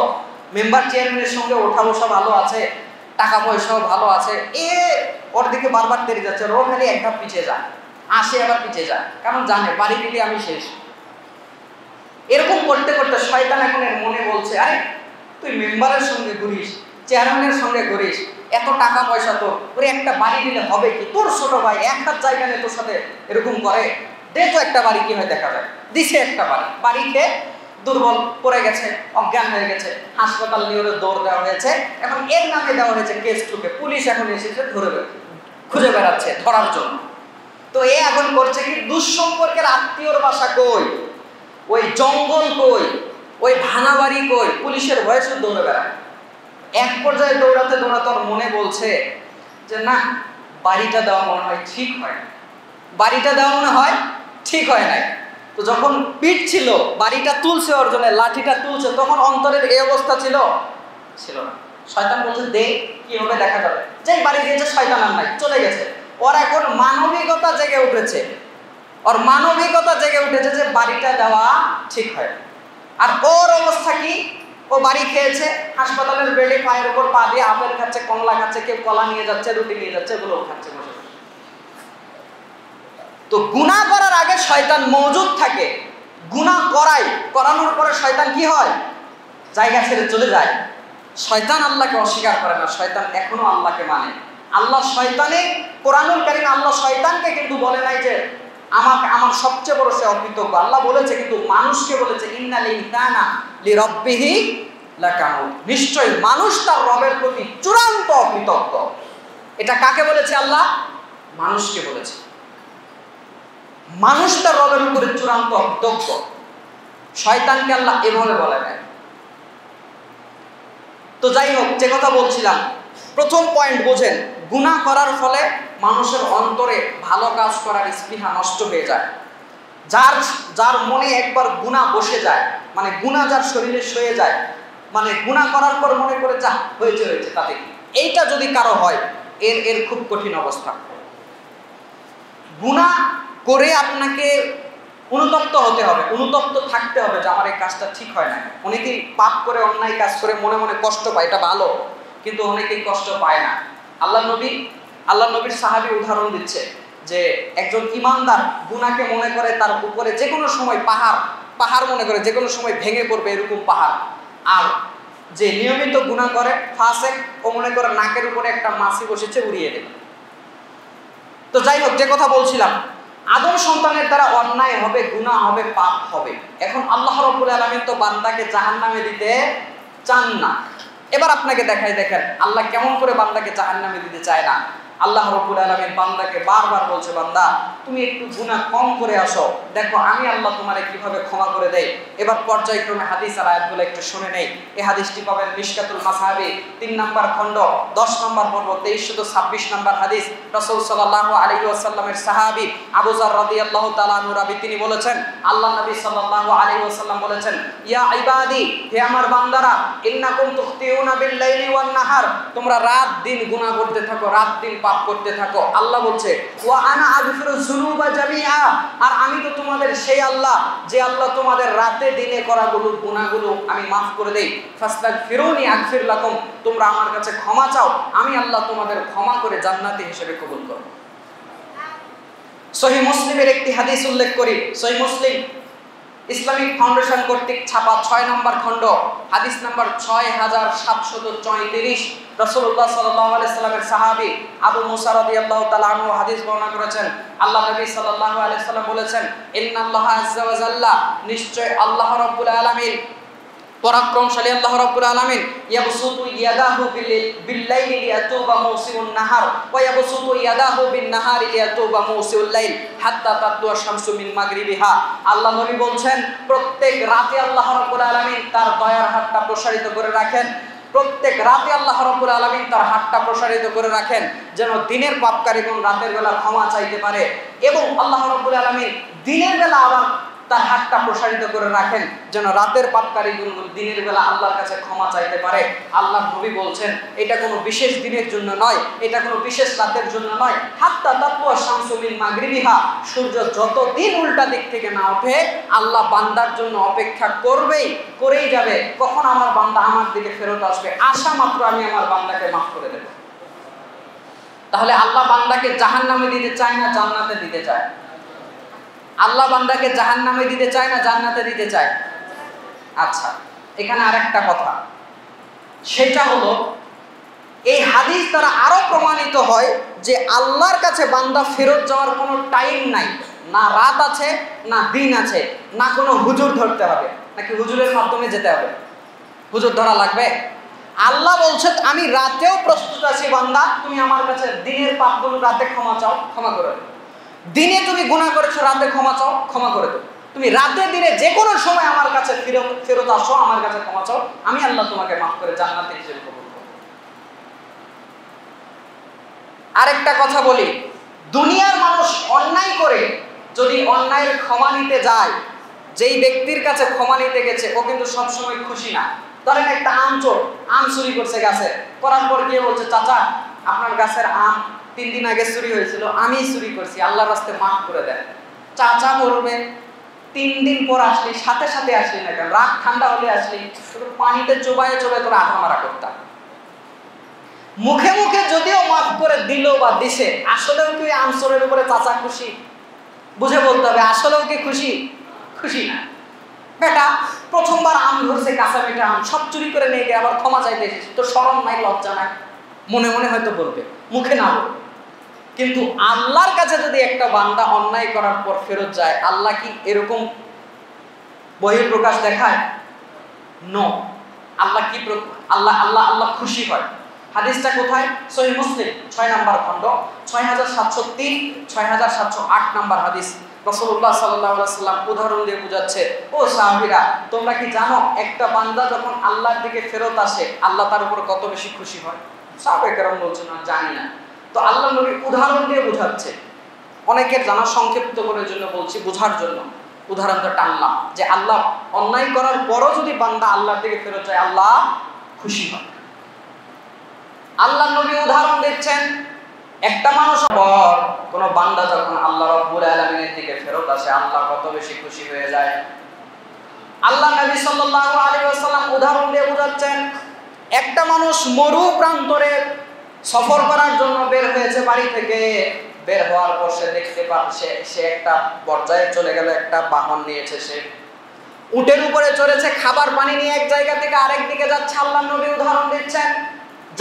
[SPEAKER 1] মেম্বার চেয়ারম্যানের সঙ্গে ওঠা বসা ভালো আছে, টাকা পয়সাও ভালো আছে। এ, ওর দিকে বারবার তেরে যাচ্ছে ও খালি এক ধাপ পিছিয়ে যায় আসে আবার পিছিয়ে যায় কারণ জানে, বাড়ি দিলে আমি শেষ। এরকম করতে করতে শয়তান এখন এর মনে বলছে, আরে, তুই মেম্বারের সঙ্গে ঘুরিস চেয়ারম্যানের সঙ্গে ঘুরিস, এত টাকা পয়সা তোর, ওরে একটা বাড়ি দিলে হবে কি? তোর ছোট ভাই এক হাত জায়গা নিয়ে তোর সাথে এরকম করে, দে তো একটা বাড়ি, কি হয় দেখা যায়। দিছে একটা বাড়ি বাড়ি খেয়ে দুর্বল পড়ে গেছে, অজ্ঞান হয়ে গেছে, হাসপাতাল নিয়ে দৌড় দেওয়া হয়েছে। এখন এর নামে দেওয়া হয়েছে কেস টুকে। পুলিশ এখন এসেছে ধরে খুঁজে বেড়াচ্ছে ধরার জন্য। তো এ এখন করছে কি? দুঃসম্পর্কের আত্মীয়র বাসা কই? ওই জঙ্গল কই? ওই ভাঙা বাড়ি কই? পুলিশের ভয়ে দৌড়ে বেড়ায়। এক পর্যায়ে দৌড়াতে দৌড়াতে মনে বলছে যে, না, বাড়িটা দেওয়া মনে হয় ঠিক হয় বাড়িটা দেওয়া মনে হয় ঠিক হয় নাই। তো যখন পিঠ ছিল, বাড়িটা তুলছে ওর জন্য লাঠিটা তুলছে, তখন অন্তরের এই অবস্থা ছিল? ছিল না। শয়তান বলছে, দে কীভাবে দেখা যাবে। যে বাড়ি দিয়েছে শয়তান আর নাই, চলে গেছে। ওর এখন মানবিকতা জেগে উঠেছে। ওর মানবিকতা জেগে উঠেছে যে বাড়িটা দেওয়া ঠিক হয় আর ওর অবস্থা কি? ও বাড়ি খেয়েছে, হাসপাতালের বেডে পায়ের উপর পা দিয়ে আপেল খাচ্ছে, কমলা খাচ্ছে, কেউ কলা নিয়ে যাচ্ছে, রুটি নিয়ে যাচ্ছে এগুলো খাচ্ছে বসে। তো গুণা করার আগে শয়তান মজুদ থাকে। গুণা করাই, করানোর পরে শয়তান কি হয়? জায়গা ছেড়ে চলে যায়। শয়তান আল্লাহকে অস্বীকার করে না, শয়তান এখনও আল্লাহকে মানে। আল্লাহ শয়তানে, কোরআনুল কারিম আল্লাহ শয়তানকে কিন্তু বলে নাই যে, আমাকে, আমার সবচেয়ে বড় সে অকৃতজ্ঞ। আল্লাহ বলেছে, কিন্তু মানুষকে বলেছে ইনসানা লি রব্বিহি লাকানু নিশ্চয় মানুষ তার রবের প্রতি চূড়ান্ত অকৃতজ্ঞ। এটা কাকে বলেছে আল্লাহ? মানুষকে বলেছে। মানুষ তার রবের উপরে চূড়ান্ত অকৃতজ্ঞ। শয়তানকে আল্লাহ এভাবে বলে নেয় তো যাই হোক, যে কথা বলছিলাম, প্রথম পয়েন্ট বোঝেন গুণা করার ফলে মানুষের অন্তরে ভালো কাজ করার স্পৃহা নষ্ট হয়ে যায়। যার যার মনে একবার গুণা বসে যায় মানে গুণা যার শরীরে সয়ে যায় মানে গুণা করার পর মনে করে, যা, হয়েছে হয়েছে, তাতে এইটা যদি কারও হয়, এর এর খুব কঠিন অবস্থা। গুণা করে আপনাকে অনুতপ্ত হতে হবে, অনুতপ্ত থাকতে হবে যে আমার এই কাজটা ঠিক হয় না অনেকেই পাপ করে, অন্যায় কাজ করে মনে মনে কষ্ট পায়, এটা ভালো, কিন্তু অনেকেই কষ্ট পায় না। আল্লাহ নবী আল্লাহ নবীর সাহাবি উদাহরণ দিচ্ছে যে একজন ইমানদার গুনাকে মনে করে তার উপরে যে কোনো সময় পাহাড় পাহাড় মনে করে যে কোনো সময় ভেঙে পড়বে এরকম পাহাড়। আর যে নিয়মিত গুণা করে ফাসেক ও মনে করে নাকের উপরে একটা মাছি বসেছে, উড়িয়ে দেবে। তো যাই হোক, যে কথা বলছিলাম আদম সন্তানের দ্বারা অন্যায় হবে গুণা হবে, পাপ হবে। এখন আল্লাহ রব্বুল আলমিন তো বান্দাকে জাহান নামে দিতে চান না। এবার আপনাকে দেখাই দেখেন, আল্লাহ কেমন করে বান্দাকে জাহান নামে দিতে চায় না? আল্লাহ রব্বুল আলমিন বান্দাকে বারবার বলছে, বান্দা, তুমি একটু গুনাহ কম করে আসো। দেখো, আমি আল্লাহ তোমারে কীভাবে ক্ষমা করে দেই? এবার পর্যায়ক্রমে হাদিস আর আয়াতগুলো একটু শুনে নেই। এই হাদিসটি পাবেন মিশকাতুল মাসাহাবি, তিন নম্বর খণ্ড, দশ নম্বর পর্ব, তেইশ শুধু ছাব্বিশ নম্বর হাদিস। রসুল সাল্লাহ আলী আসাল্লামের সাহাবি আবুজার রাদি আল্লাহ তালানু রাবি, তিনি বলেছেন, আল্লাহ নবী সাল্লাহ আলী আসাল্লাম বলেছেন, ইয়া ইবাদি, হে আমার বান্দারা, ইন্নাকুম তুখতিউনা বিল লাইলি ওয়ান নাহার, তোমরা রাত দিন গুনাহ করতে থাকো, রাত দিন পাপ করতে থাকো। আল্লাহ বলছে আনা আর আমি তো তোমাদের সেই আল্লাহ, যে আল্লাহ তোমাদের রাতে দিনে করা গুলো গুনাহগুলো আমি মাফ করে দেই। আগফির তোমরা আমার কাছে ক্ষমা চাও। আমি আল্লাহ তোমাদের ক্ষমা করে জান্নাতি হিসেবে কবুল সহি মুসলিমের একটি হাদিস উল্লেখ করি। সহি মুসলিম ইসলামিক ফাউন্ডেশন কর্তৃক ছাপা ছয় নম্বর খণ্ড, হাদিস নম্বর ছয় হাজার সাতশত চৌত্রিশ রসুল্লাহ সাল্লামের সাহাবি আবু মুসা রদি আল্লাহ তালু হাদিস বর্ণনা করেছেন। আল্লাহ নবী সাল্লাহ আলাইসাল্লাম বলেছেন, ইন্নাল্লাহ নিশ্চয় আল্লাহ রব্বুল আলমিন পরাক্রমশালী আল্লাহ রাব্বুল আলামিন, ইয়াবসুতু ইয়াদাহু বিল্লাইলি লিয়াতুবা মাউসিউন নাহার, ওয়া ইয়াবসুতু ইয়াদাহু বিন নাহারি লিয়াতুবা মাউসিউল লাইল, হাত্তা তাদুয়া শামসু মিন মাগরিবিহা। আল্লাহ নবী বলছেন, প্রত্যেক রাতে আল্লাহ রাব্বুল আলামিন তার দয়ার হাতটা প্রসারিত করে রাখেন। প্রত্যেক রাতে আল্লাহ রাব্বুল আলামিন তার হাতটা প্রসারিত করে রাখেন, যেন দিনের পাপকারীগণ রাতের বেলা ক্ষমা চাইতে পারে। এবং আল্লাহ রাব্বুল আলামিন দিনের বেলা আবার তার হাতটা প্রসারিত করে রাখেন, যেন রাতের পাপকারী দিনের বেলা আল্লাহর কাছে ক্ষমা চাইতে পারে। আল্লাহ নবী বলছেন, এটা কোনো বিশেষ দিনের জন্য নয়, এটা কোনো বিশেষ রাতের জন্য নয়। হাত্তা তাকুয়া শামসুমিন মাগরিবিহা, সূর্য যত দিন উল্টা দিক থেকে না ওঠে, আল্লাহ বান্দার জন্য অপেক্ষা করবেই, করেই যাবে। কখন আমার বান্দা আমার দিকে ফেরত আসবে? আশা মাত্র আমি আমার বান্দাকে মাফ করে দেব। তাহলে আল্লাহ বান্দাকে জাহান নামে দিতে চায় না জান্নাতে দিতে চায়? আল্লাহ বান্দাকে জাহান নামে দিতে চায় না জান্নাতে দিতে চায়? আচ্ছা এখানে আরেকটা কথা। সেটা হলো, এই হাদিস দ্বারা আরও প্রমাণিত হয় যে আল্লাহর কাছে বান্দা ফেরত যাওয়ার কোনো টাইম নাই। না রাত আছে, না দিন আছে, না কোনো হুজুর ধরতে হবে, নাকি হুজুরের মাধ্যমে যেতে হবে। হুজুর ধরা লাগবে? আল্লাহ বলছে, আমি রাতেও প্রস্তুত আছি বান্দা, তুমি আমার কাছে দিনের পাপগুলো রাতে ক্ষমা চাও, ক্ষমা করে দিনে তুমি গুণা করেছ, রাতে ক্ষমা চাও, ক্ষমা করে দেবো তুমি রাতে দিনে যে কোনো সময় আমার কাছে ফিরে ফেরত আসো, আমার কাছে ক্ষমা চাও, আমি আল্লাহ তোমাকে মাফ করে জান্নাতে হিসেবে কবুল আরেকটা কথা বলি, দুনিয়ার মানুষ অন্যায় করে, যদি অন্যায়ের ক্ষমা নিতে যায়, যেই ব্যক্তির কাছে ক্ষমা নিতে গেছে, ও কিন্তু সবসময় খুশি না। ধরেন একটা আম চোর, আম চুরি করছে গাছে, করার পর গিয়ে বলছে, চাচা, আপনার গাছের আম তিন দিন আগে চুরি হয়েছিল আমি চুরি করছি, আল্লাহর রাস্তে মাফ করে দেন। চাচা বলবে তিন দিন পর আসলি, সাথে সাথে আসলি না কেন? রাগ ঠান্ডা হলে আসলি পানিতে চোবায় চোবায় তোরা আধা মারা করতাম। মুখে মুখে যদিও মাফ করে দিল বা দিছে, আসলেও কি আনসরের উপরে চাচা খুশি? বুঝে বলতে হবে, আসলেও কি খুশি? খুশি না। বেটা, প্রথমবার আম ধরছে, কাঁচা বেটা আম, সব চুরি করে নিয়ে গিয়ে আবার ক্ষমা চাইতে এসেছি। তো সরম নাই, লজ্জা নাই। মনে মনে হয়তো বলবে, মুখে না বলবে। কিন্তু আল্লাহর কাছে যদি একটা বান্দা অন্যায় করার পর ফেরত যায়, আল্লাহ কি এরকম বহিঃপ্রকাশ দেখায়? ন আল্লাহ কি আল্লাহ আল্লাহ আল্লাহ খুশি হয়। হাদিসটা কোথায়? সহি মুসলিম, ছয় নাম্বার খণ্ড, ছয় হাজার সাতশো তিন, ছয় হাজার সাতশো আট নাম্বার হাদিস। রসুল্লাহ সাল্লাহ সাল্লাম উদাহরণ দিয়ে বুঝাচ্ছে, ও সাহাবিরা, তোমরা কি জানো, একটা বান্দা যখন আল্লাহর দিকে ফেরত আসে, আল্লাহ তার উপর কত বেশি খুশি হয়? সাহাবেকেরম বলছে না, জানি না। তো আল্লাহ নবী উদাহরণ দিয়ে বুঝাচ্ছে। অনেকের জানা সংক্ষিপ্ত করার জন্য বলছি, বোঝার জন্য। উদাহরণটা টানলাম, যে আল্লাহ অন্যায় করার পরও যদি বান্দা আল্লাহর দিকে ফেরত যায়, আল্লাহ খুশি হয়। আল্লাহ নবী উদাহরণ দিচ্ছেন, একটা মানুষ পর কোন বান্দা যখন আল্লাহ রব্বুল আলামিনের দিকে ফেরত আসে, আল্লাহ কত বেশি খুশি হয়ে যায়। আল্লাহ নবী সাল্লাল্লাহু আলাইহি ওয়াসাল্লাম উদাহরণ দিয়ে বোঝাচ্ছেন, একটা মানুষ মরু প্রান্তরে সফর করার জন্য বের হয়েছে বাড়ি থেকে। বের হওয়ার পর সে দেখতে পাচ্ছে সে একটা পর্যায়ে চলে গেল, একটা বাহন নিয়েছে সে। উটের উপরে চড়েছে, খাবার পানি নিয়ে এক জায়গা থেকে আরেক দিকে যাচ্ছে, আল্লাহ নবী উদাহরণ দিচ্ছেন।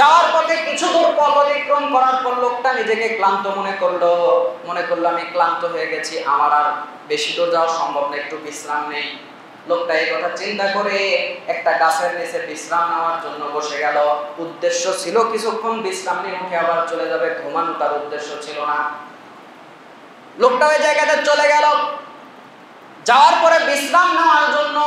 [SPEAKER 1] যাওয়ার পথে কিছু দূর পথ অতিক্রম করার পর লোকটা নিজেকে ক্লান্ত মনে করল। মনে করল, আমি ক্লান্ত হয়ে গেছি, আমার আর বেশি দূর যাওয়া সম্ভব না, একটু বিশ্রাম নেই। লোকটা এই কথা চিন্তা করে একটা গাছের নিচে বিশ্রাম নেওয়ার জন্য বসে গেল। উদ্দেশ্য ছিল কিছুক্ষণ বিশ্রাম নিয়ে আবার চলে যাবে। ঘুমানো তার উদ্দেশ্য ছিল না। লোকটা ওই জায়গাতে চলে গেল। যাওয়ার পরে বিশ্রাম নেওয়ার জন্য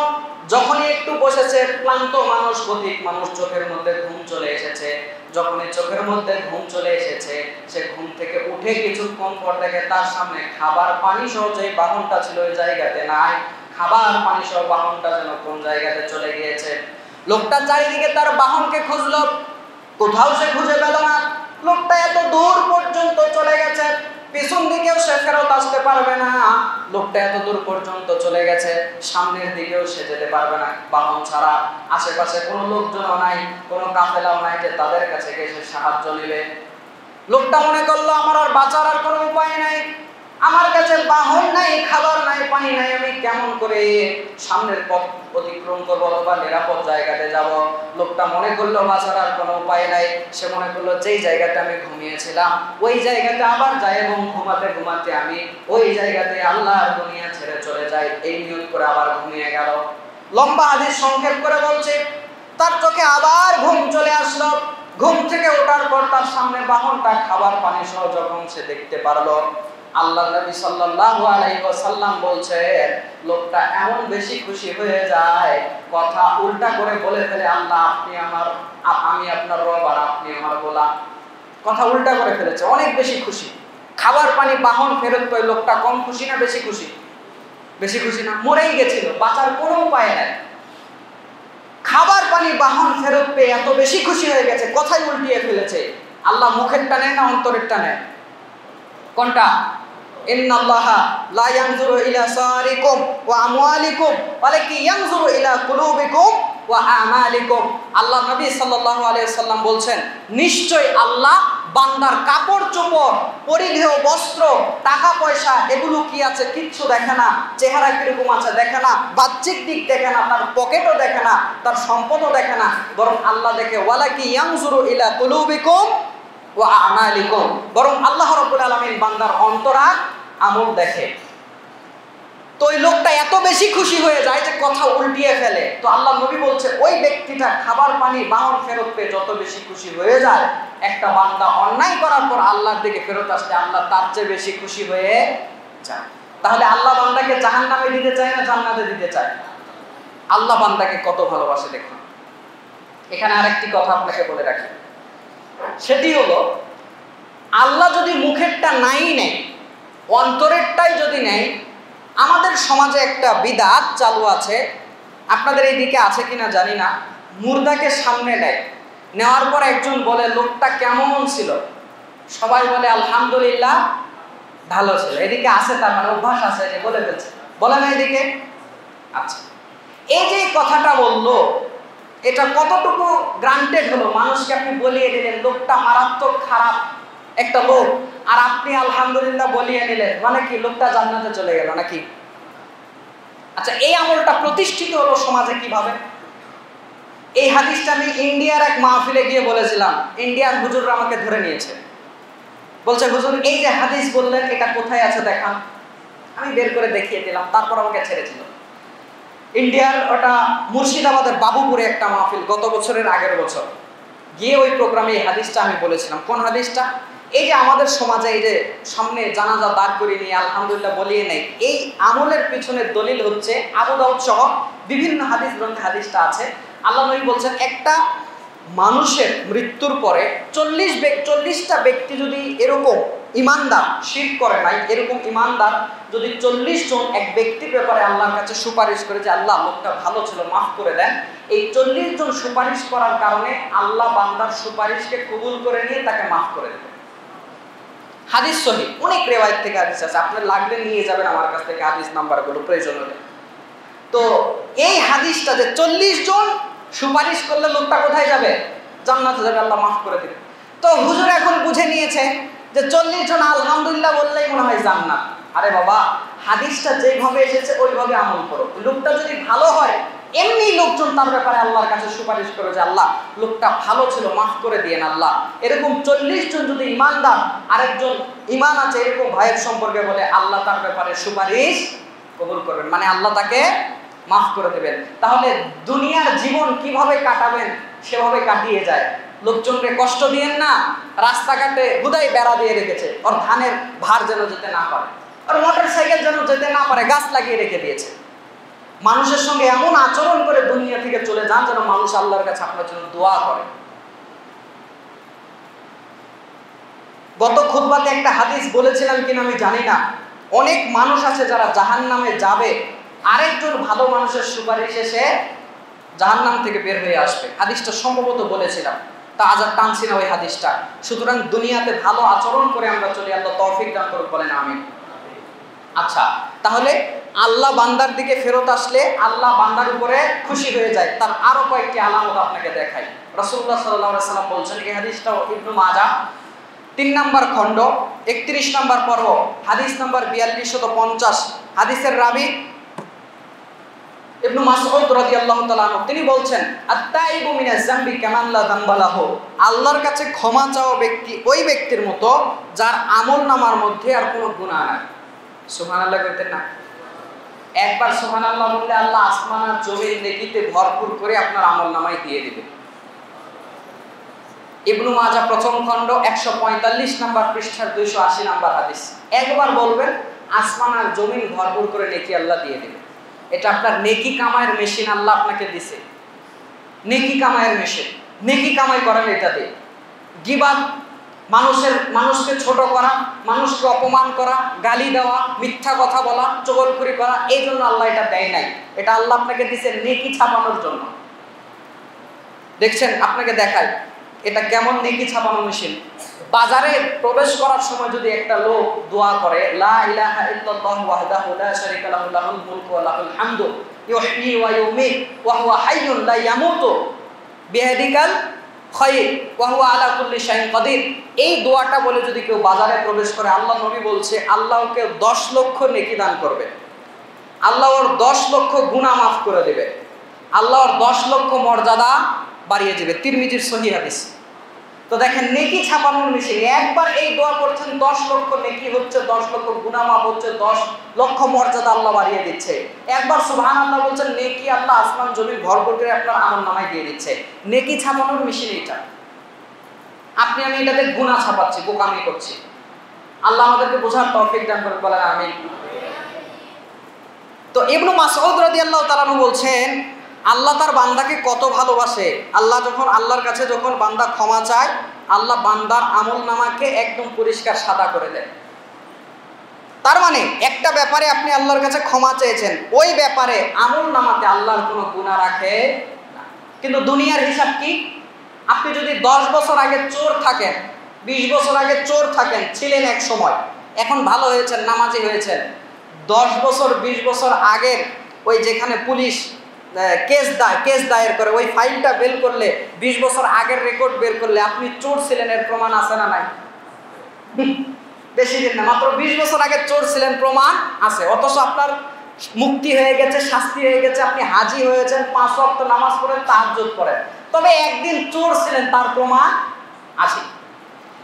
[SPEAKER 1] যখনই একটু বসেছে, ক্লান্ত মানুষ, গতিক মানুষ চোখের মধ্যে ঘুম চলে এসেছে। যখনই চোখের মধ্যে ঘুম চলে এসেছে, সে ঘুম থেকে উঠে কিছুক্ষণ পর তার সামনে খাবার পানি সহ যে বাহনটা ছিল ওই জায়গাতে নাই। খাবার, পানি সহ বাহনটা যেন কোন জায়গাতে চলে গিয়েছে। লোকটা চারিদিকে তার বাহনকে খুঁজলো, কোথাও সে খুঁজে পেল না। লোকটা এত দূর পর্যন্ত চলে গেছে, পিছন দিকেও সে ফেরত আসতে পারবে না। লোকটা এত দূর পর্যন্ত চলে গেছে, সামনের দিকেও সে যেতে পারবে না। বাহন ছাড়া আশেপাশে কোনো লোকজনও নাই, কোনো কাফেলাও নাই যে তাদের কাছে গিয়ে সে সাহায্য নেবে। লোকটা মনে করল, আমার আর বাঁচার আর কোনো উপায় নাই। আমার কাছে বাহন নাই, খাবার নাই, পানি নাই, আমি কেমন করে সামনের পথ অতিক্রম করব অথবা নিরাপদ জায়গাতে যাব? লোকটা মনে করল বাঁচার আর কোনো উপায় নাই, সে মনে করল যেই জায়গাতে আমি ঘুমিয়েছিলাম, ওই জায়গাতে আবার যাই এবং ঘুমাতে ঘুমাতে আমি ওই জায়গাতে আল্লাহ দুনিয়া ছেড়ে চলে যাই, এই নিয়ত করে আবার ঘুমিয়ে গেল। লম্বা হাদিস সংক্ষেপ করে বলছে, তার চোখে আবার ঘুম চলে আসলো। ঘুম থেকে ওঠার পর তার সামনে বাহনটা খাবার পানি সহ যখন সে দেখতে পারল আল্লাহ নবী সাল্লাল্লাহু আলাইহি ওয়াসাল্লাম বলছেন, লোকটা এমন বেশি খুশি হয়ে যায়, কথা উল্টা করে বলে ফেলে, আল্লাহ, আপনি আমার, আমি আপনার রব আর আপনি আমার গোলাম। কথা উল্টা করে ফেলেছে, অনেক বেশি খুশি। খাবার পানি বাহন ফেরত পেয়ে, লোকটা কম খুশি না বেশি খুশি? বেশি খুশি না, মরেই গেছিল, বাঁচার কোনো উপায় নাই। খাবার পানি বাহন ফেরত পেয়ে এত বেশি খুশি হয়ে গেছে, কথাই উল্টিয়ে ফেলেছে। আল্লাহ মুখের টানে না অন্তরের টানে কোনটা? আল্লাহ সাল্লাল্লাহু বলছেন নিশ্চয় আল্লাহ বান্দার কাপড়, চোপড়, পরিধেয় বস্ত্র, টাকা পয়সা, এগুলো কি আছে কিচ্ছু দেখে না, চেহারা কীরকম আছে দেখে না, বাহ্যিক দিক দেখে না, তার পকেটও দেখে না, তার সম্পদও দেখে না, বরং আল্লাহ দেখে, ওয়ালাকি ইয়ানজুরু ইলা কুলুবিকুম ওয়া বরং আল্লাহ রাব্বুল আলামিন বান্দার অন্তরা আমল দেখে। তো ওই লোকটা এত বেশি খুশি হয়ে যায় যে কথা উল্টিয়ে ফেলে। তো আল্লাহ নবী বলছে, ওই ব্যক্তিটা খাবার পানি বাহন ফেরত পেয়ে যত বেশি খুশি হয়ে যায়, একটা বান্দা অন্যায় করার পর আল্লাহর দিকে ফেরত আসলে আল্লাহ তার চেয়ে বেশি খুশি হয়ে যায়। তাহলে আল্লাহ বান্দাকে জাহান নামে দিতে চায় না জান্নাতে দিতে চায়? আল্লাহ বান্দাকে কত ভালোবাসে দেখুন। এখানে আরেকটি কথা আপনাকে বলে রাখি। সেটি হলো, আল্লাহ যদি মুখেরটা নাই নেয় অন্তরেরটাই যদি নেয় আমাদের সমাজে একটা বিদাত চালু আছে। আপনাদের এই দিকে আছে কিনা জানি না। মুর্দাকে সামনে নেয়। নেওয়ার পর একজন বলে, লোকটা কেমন ছিল? সবাই বলে, আলহামদুলিল্লাহ, ভালো ছিল। এদিকে আছে তার মানে অভ্যাস আছে যে বলে ফেলছে। বলে না এদিকে? আচ্ছা। এই যে কথাটা বলল, এটা কতটুকু গ্রান্টেড হলো? মানুষকে আপনি বলিয়ে দিলেন, লোকটা মারাত্মক খারাপ একটা লোক। আর আপনি আলহামদুলিল্লাহ বলিয়ে নিলেন মানে কি, লোকটা জান্নাতে চলে গেল নাকি? আচ্ছা এই আমলটা প্রতিষ্ঠিত হলো সমাজে কীভাবে? এই হাদিসটা আমি ইন্ডিয়ার এক মাহফিলে গিয়ে বলেছিলাম। ইন্ডিয়ার হুজুররা আমাকে ধরে নিয়েছে। বলছে, হুজুর, এই যে হাদিস বললেন, এটা কোথায় আছে দেখান। আমি বের করে দেখিয়ে দিলাম, তারপর আমাকে ছেড়েছিল ইন্ডিয়ার ওটা মুর্শিদাবাদের বাবুপুরে একটা মাহফিল, গত বছরের আগের বছর। গিয়ে ওই প্রোগ্রামে এই হাদিসটা আমি বলেছিলাম। কোন হাদিসটা? এই যে আমাদের সমাজে এই যে সামনে জানাজা দাঁড় করিয়ে নিয়ে আলহামদুলিল্লাহ বলিয়ে নেই এই আমলের পিছনের দলিল হচ্ছে আবু দাউদ সহ বিভিন্ন হাদিস গ্রন্থে হাদিসটা আছে। আল্লাহ নবী বলছেন, একটা মানুষের মৃত্যুর পরে চল্লিশ চল্লিশটা ব্যক্তি যদি এরকম ইমানদার, শির করে নাই, এরকম ইমানদার যদি চল্লিশ জন এক ব্যক্তির ব্যাপারে আল্লাহর কাছে সুপারিশ করে যে আল্লাহ লোকটা ভালো ছিল, মাফ করে দেন, এই চল্লিশ জন সুপারিশ করার কারণে আল্লাহ বান্দার সুপারিশকে কবুল করে নিয়ে তাকে মাফ করে দেবে। হাদিস সহি, অনেক রেওয়ায়ত থেকে হাদিস আছে। আপনার লাগলে নিয়ে যাবেন আমার কাছ থেকে হাদিস নাম্বারগুলো, প্রয়োজন হলে। তো এই হাদিসটা যে চল্লিশ জন সুপারিশ করলে লোকটা কোথায় যাবে? জান্নাতে যাবে, আল্লাহ মাফ করে দিবে। তো হুজুর এখন বুঝে নিয়েছে যে চল্লিশ জন আলহামদুলিল্লাহ বললেই মনে হয় জান্নাত। আরে বাবা, হাদিসটা যেভাবে এসেছে, ওইভাবে আমল করো। লোকটা যদি ভালো হয় এমনি লোকজন তার ব্যাপারে আল্লাহর কাছে সুপারিশ করে যে, আল্লাহ, লোকটা ভালো ছিল, মাফ করে দিয়েন, আল্লাহ। এরকম চল্লিশ জন যদি ইমানদার, আরেকজন ইমান আছে, এরকম ভাইয়ের সম্পর্কে বলে, আল্লাহ তার ব্যাপারে সুপারিশ কবুল করবেন। মানে আল্লাহ তাকে মাফ করে দেবেন। তাহলে দুনিয়ার জীবন কীভাবে কাটাবেন, সেভাবে কাটিয়ে যায়। লোকজনকে কষ্ট দিয়েন না, রাস্তাঘাটে হুদাই বেড়া দিয়ে রেখেছে, ওর ধানের ভার যেন যেতে না পারে আর মোটর সাইকেল যেন যেতে না পারে, গাছ লাগিয়ে রেখে দিয়েছে। মানুষের সঙ্গে এমন আচরণ করে দুনিয়া থেকে চলে যান যেন মানুষ আল্লাহর কাছে আপনার জন্য দোয়া করে। গত খুতবাতে একটা হাদিস বলেছিলাম কিনা আমি জানি না। অনেক মানুষ আছে যারা জাহান নামে যাবে, আরেকজন ভালো মানুষের সুপারিশ এসে জাহান নাম থেকে বের হয়ে আসবে। হাদিসটা সম্ভবত বলেছিলাম। তা আজ আর টানছি না ওই হাদিসটা। সুতরাং দুনিয়াতে ভালো আচরণ করে আমরা চলি, আল্লাহ তৌফিক দান করুক, বলেন আমি আচ্ছা তাহলে আল্লাহ বান্দার দিকে ফেরত আসলে আল্লাহ বান্দার উপরে খুশি হয়ে যায়। তার আরও কয়েকটি আলামত আপনাকে দেখাই। রসুল্লাহ সাল্লাহ সাল্লাম বলছেন, এই হাদিসটাও ইবনু মাজা তিন নম্বর খণ্ড, একত্রিশ নম্বর পর্ব, হাদিস নম্বর বিয়াল্লিশ শত পঞ্চাশ, হাদিসের রাবি ইবনু মাসউদ রাদিয়াল্লাহু তাআলা তিনি বলছেন, আত্তাইবু মিনাজ যামবি কামান লা আল্লাহর কাছে ক্ষমা চাওয়া ব্যক্তি ওই ব্যক্তির মতো যার আমল নামার মধ্যে আর কোনো গুনাহ নাই। সুবহানাল্লাহ কইতেন না। একবার সুবহানাল্লাহ বললে আল্লাহ আসমান আর জমির নেকিতে ভরপুর করে আপনার আমল নামায় দিয়ে দিবে। ইবনু মাজা প্রথম খণ্ড একশো পঁয়তাল্লিশ নাম্বার পৃষ্ঠার দুইশো আশি নাম্বার হাদিস। একবার বলবেন, আসমান আর জমিন ভরপুর করে নেকি আল্লাহ দিয়ে দেবে। এটা আপনার নেকি কামাইয়ের মেশিন আল্লাহ আপনাকে দিছে। নেকি কামাইয়ের মেশিন। নেকি কামাই করেন এটা দিয়ে। গিবাদ মানুষের, মানুষকে ছোট করা, মানুষকে অপমান করা, গালি দেওয়া, মিথ্যা কথা বলা, চগলখুরি করা, এই জন্য আল্লাহ এটা দেয় নাই। এটা আল্লাহ আপনাকে দিছে নেকি ছাপানোর জন্য। দেখছেন, আপনাকে দেখায় এটা কেমন নেকি ছাপানো মেশিন? বাজারে প্রবেশ করার সময় যদি একটা লোক দোয়া করে, লা ইলাহা ইল্লাল্লাহু ওয়াহদাহু লা শারীকা লাহু, লাহুল মুলকু ওয়া লাহুল হামদু, ইউহয়ি ওয়া ইউমীত, ওয়া হুয়া হাইয়ুন লা ইয়ামুতু খায়র ওয়াহুয়া আলা কুল্লি শাহিন কদির। এই দোয়াটা বলে যদি কেউ বাজারে প্রবেশ করে, আল্লাহ নবী বলছে, আল্লাহকে দশ লক্ষ নেকি দান করবে। আল্লাহ ওর 10 লক্ষ গুণা মাফ করে দেবে। আল্লাহর দশ লক্ষ মর্যাদা বাড়িয়ে দেবে। তিরমিজির সহি হাদিস। তো দেখেন, নেকি ছাপানোর মেশিন একবার এই দোয়া করছেন, দশ লক্ষ নেকি হচ্ছে, দশ লক্ষ গুনামাপ হচ্ছে, দশ লক্ষ মর্যাদা আল্লাহ বাড়িয়ে দিচ্ছে। একবার সুবহান আল্লাহ বলছেন, নেকি আল্লাহ আসমান জমি ভরপুর করে আপনার আমল নামায় দিয়ে দিচ্ছে। নেকি ছাপানোর মেশিন এটা। আপনি আমি এটাতে গুণা ছাপাচ্ছি বোকামি করছি। আল্লাহ আমাদেরকে বোঝার তৌফিক দান করে বলেন আমি তো ইবনু মাসউদ রাদিয়াল্লাহু তাআলা বলছেন আল্লাহ তার বান্দাকে কত ভালোবাসে? আল্লাহ যখন আল্লাহর কাছে যখন বান্দা ক্ষমা চায়, আল্লাহ বান্দার আমল নামাকে একদম পরিষ্কার সাদা করে দেয়। তার মানে একটা ব্যাপারে আপনি আল্লাহর কাছে ক্ষমা চেয়েছেন, ওই ব্যাপারে আমল নামাতে আল্লাহর কোনো গুণা রাখে কিন্তু দুনিয়ার হিসাব কি? আপনি যদি দশ বছর আগে চোর থাকেন, বিশ বছর আগে চোর থাকেন, ছিলেন এক সময়, এখন ভালো হয়েছেন, নামাজি হয়েছেন, দশ বছর, বিশ বছর আগের ওই যেখানে পুলিশ কেস দায় কেস দায়ের করে। ওই ফাইলটা বের করলে, বিশ বছর আগের রেকর্ড বের করলে আপনি চোর ছিলেন এর প্রমাণ আছে না নাই? বেশি দিন না, মাত্র বিশ বছর আগে চোর ছিলেন প্রমাণ আছে। অথচ আপনার মুক্তি হয়ে গেছে, শাস্তি হয়ে গেছে, আপনি হাজি হয়েছেন, পাঁচ ওয়াক্ত নামাজ পড়েন, তাহাজ্জুদ করেন তবে একদিন চোর ছিলেন, তার প্রমাণ আছে।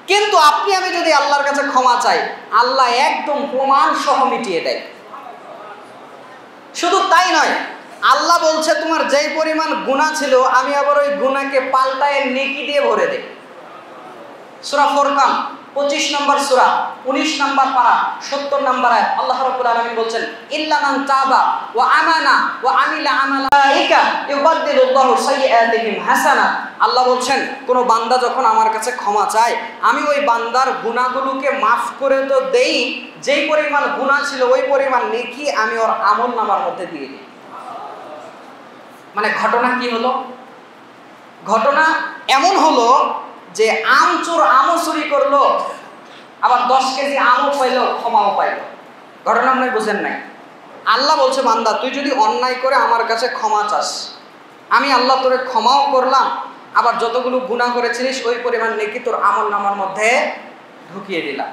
[SPEAKER 1] কিন্তু আপনি, আমি যদি আল্লাহর কাছে ক্ষমা চাই, আল্লাহ একদম প্রমাণ সহ মিটিয়ে দেয়। শুধু তাই নয় আল্লাহ বলছে, তোমার যেই পরিমাণ গুণা ছিল, আমি আবার ওই গুণাকে পাল্টায় নেকি দিয়ে ভরে দেই। সুরা ফোরকান, পঁচিশ নম্বর সুরা, উনিশ নম্বর পারা, সত্তর নম্বর আয় আল্লাহ রাব্বুল আলামিন বলছেন, ইল্লা মান তাবা ওয়া আমানা ওয়া আমিলা আমালাইকা ইউবাদদিলুল্লাহু সাইয়্যাতিহিম হাসানা। আল্লাহ বলছেন, কোন বান্দা যখন আমার কাছে ক্ষমা চায়, আমি ওই বান্দার গুনাহগুলোকে মাফ করে তো দেই। যেই পরিমাণ গুনাহ ছিল, ওই পরিমাণ নেকি আমি ওর আমল নামার মধ্যে দিয়ে দিই। মানে ঘটনা কি হলো? ঘটনা এমন হলো যে আম চোর আমও চুরি করল, আবার দশ কেজি আমও পাইল, ক্ষমাও পাইল। ঘটনা আপনি বুঝেন নাই। আল্লাহ বলছে, বান্দা, তুই যদি অন্যায় করে আমার কাছে ক্ষমা চাস, আমি আল্লাহ তোরে ক্ষমাও করলাম, আবার যতগুলো গুণা করেছিলিস, ওই পরিমাণ নেকি তোর আমল নামার মধ্যে ঢুকিয়ে দিলাম।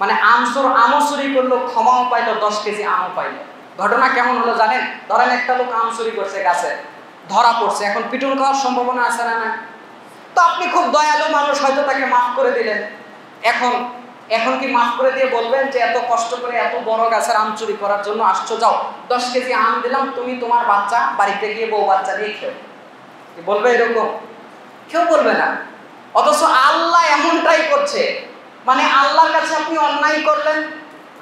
[SPEAKER 1] মানে আমসুর আমও চুরি করল, ক্ষমাও পাইলো, দশ কেজি আমও পাইলো। ঘটনা কেমন হলো জানেন? ধরেন একটা লোক আম চুরি করছে গাছে, ধরা পড়ছে, এখন পিটুন খাওয়ার সম্ভাবনা আছে না না তো আপনি খুব দয়ালু মানুষ, হয়তো তাকে মাফ করে দিলেন। এখন এখন কি মাফ করে দিয়ে বলবেন যে এত কষ্ট করে এত বড় গাছের আম চুরি করার জন্য আসছো? যাও, দশ কেজি আম দিলাম, তুমি তোমার বাচ্চা বাড়িতে গিয়ে বউ বাচ্চা দিয়ে খেও। বলবে এরকম? কেউ বলবে না। অথচ আল্লাহ এমনটাই করছে। মানে আল্লাহর কাছে আপনি অন্যায় করলেন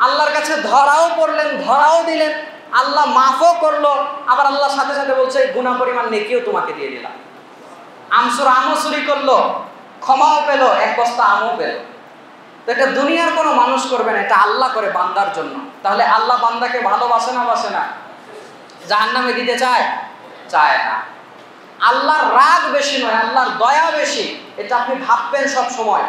[SPEAKER 1] আল্লাহর কাছে ধরাও পড়লেন, ধরাও দিলেন। আল্লাহ মাফও করল, আবার আল্লাহর সাথে সাথে বলছে গুণা পরিমাণ নেকিও তোমাকে দিয়ে দিলাম। আমসুর আমও চুরি করল, ক্ষমাও পেল, এক বস্তা আমও পেল। তো এটা দুনিয়ার কোনো মানুষ করবে না, এটা আল্লাহ করে বান্দার জন্য। তাহলে আল্লাহ বান্দাকে ভালোবাসে না বাসে না? জাহান নামে দিতে চায়? চায় না। আল্লাহর রাগ বেশি নয়, আল্লাহর দয়া বেশি, এটা আপনি ভাববেন সব সময়।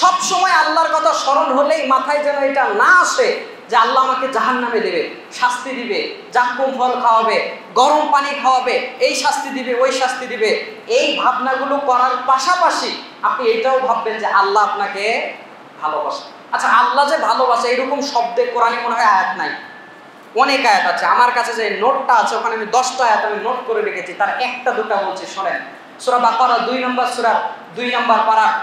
[SPEAKER 1] সব সময় আল্লাহর কথা স্মরণ হলেই মাথায় যেন এটা না আসে যে আল্লাহ আমাকে জাহান নামে দেবে, শাস্তি দিবে জাক্কুম ফল খাওয়াবে, গরম পানি খাওয়াবে, এই শাস্তি দিবে, ওই শাস্তি দিবে। এই ভাবনাগুলো করার পাশাপাশি আপনি এটাও ভাববেন যে আল্লাহ আপনাকে ভালোবাসে। আচ্ছা আল্লাহ যে ভালোবাসে, এরকম শব্দে কোরআনে মনে হয় আয়াত নাই। অনেক আয়াত আছে। আমার কাছে যে নোটটা আছে, ওখানে আমি দশটা আয়াত আমি নোট করে রেখেছি। তার একটা দুটা বলছি, শোনেন। সুরা বাকারা দুই নম্বর সুরা, দুই নম্বর এক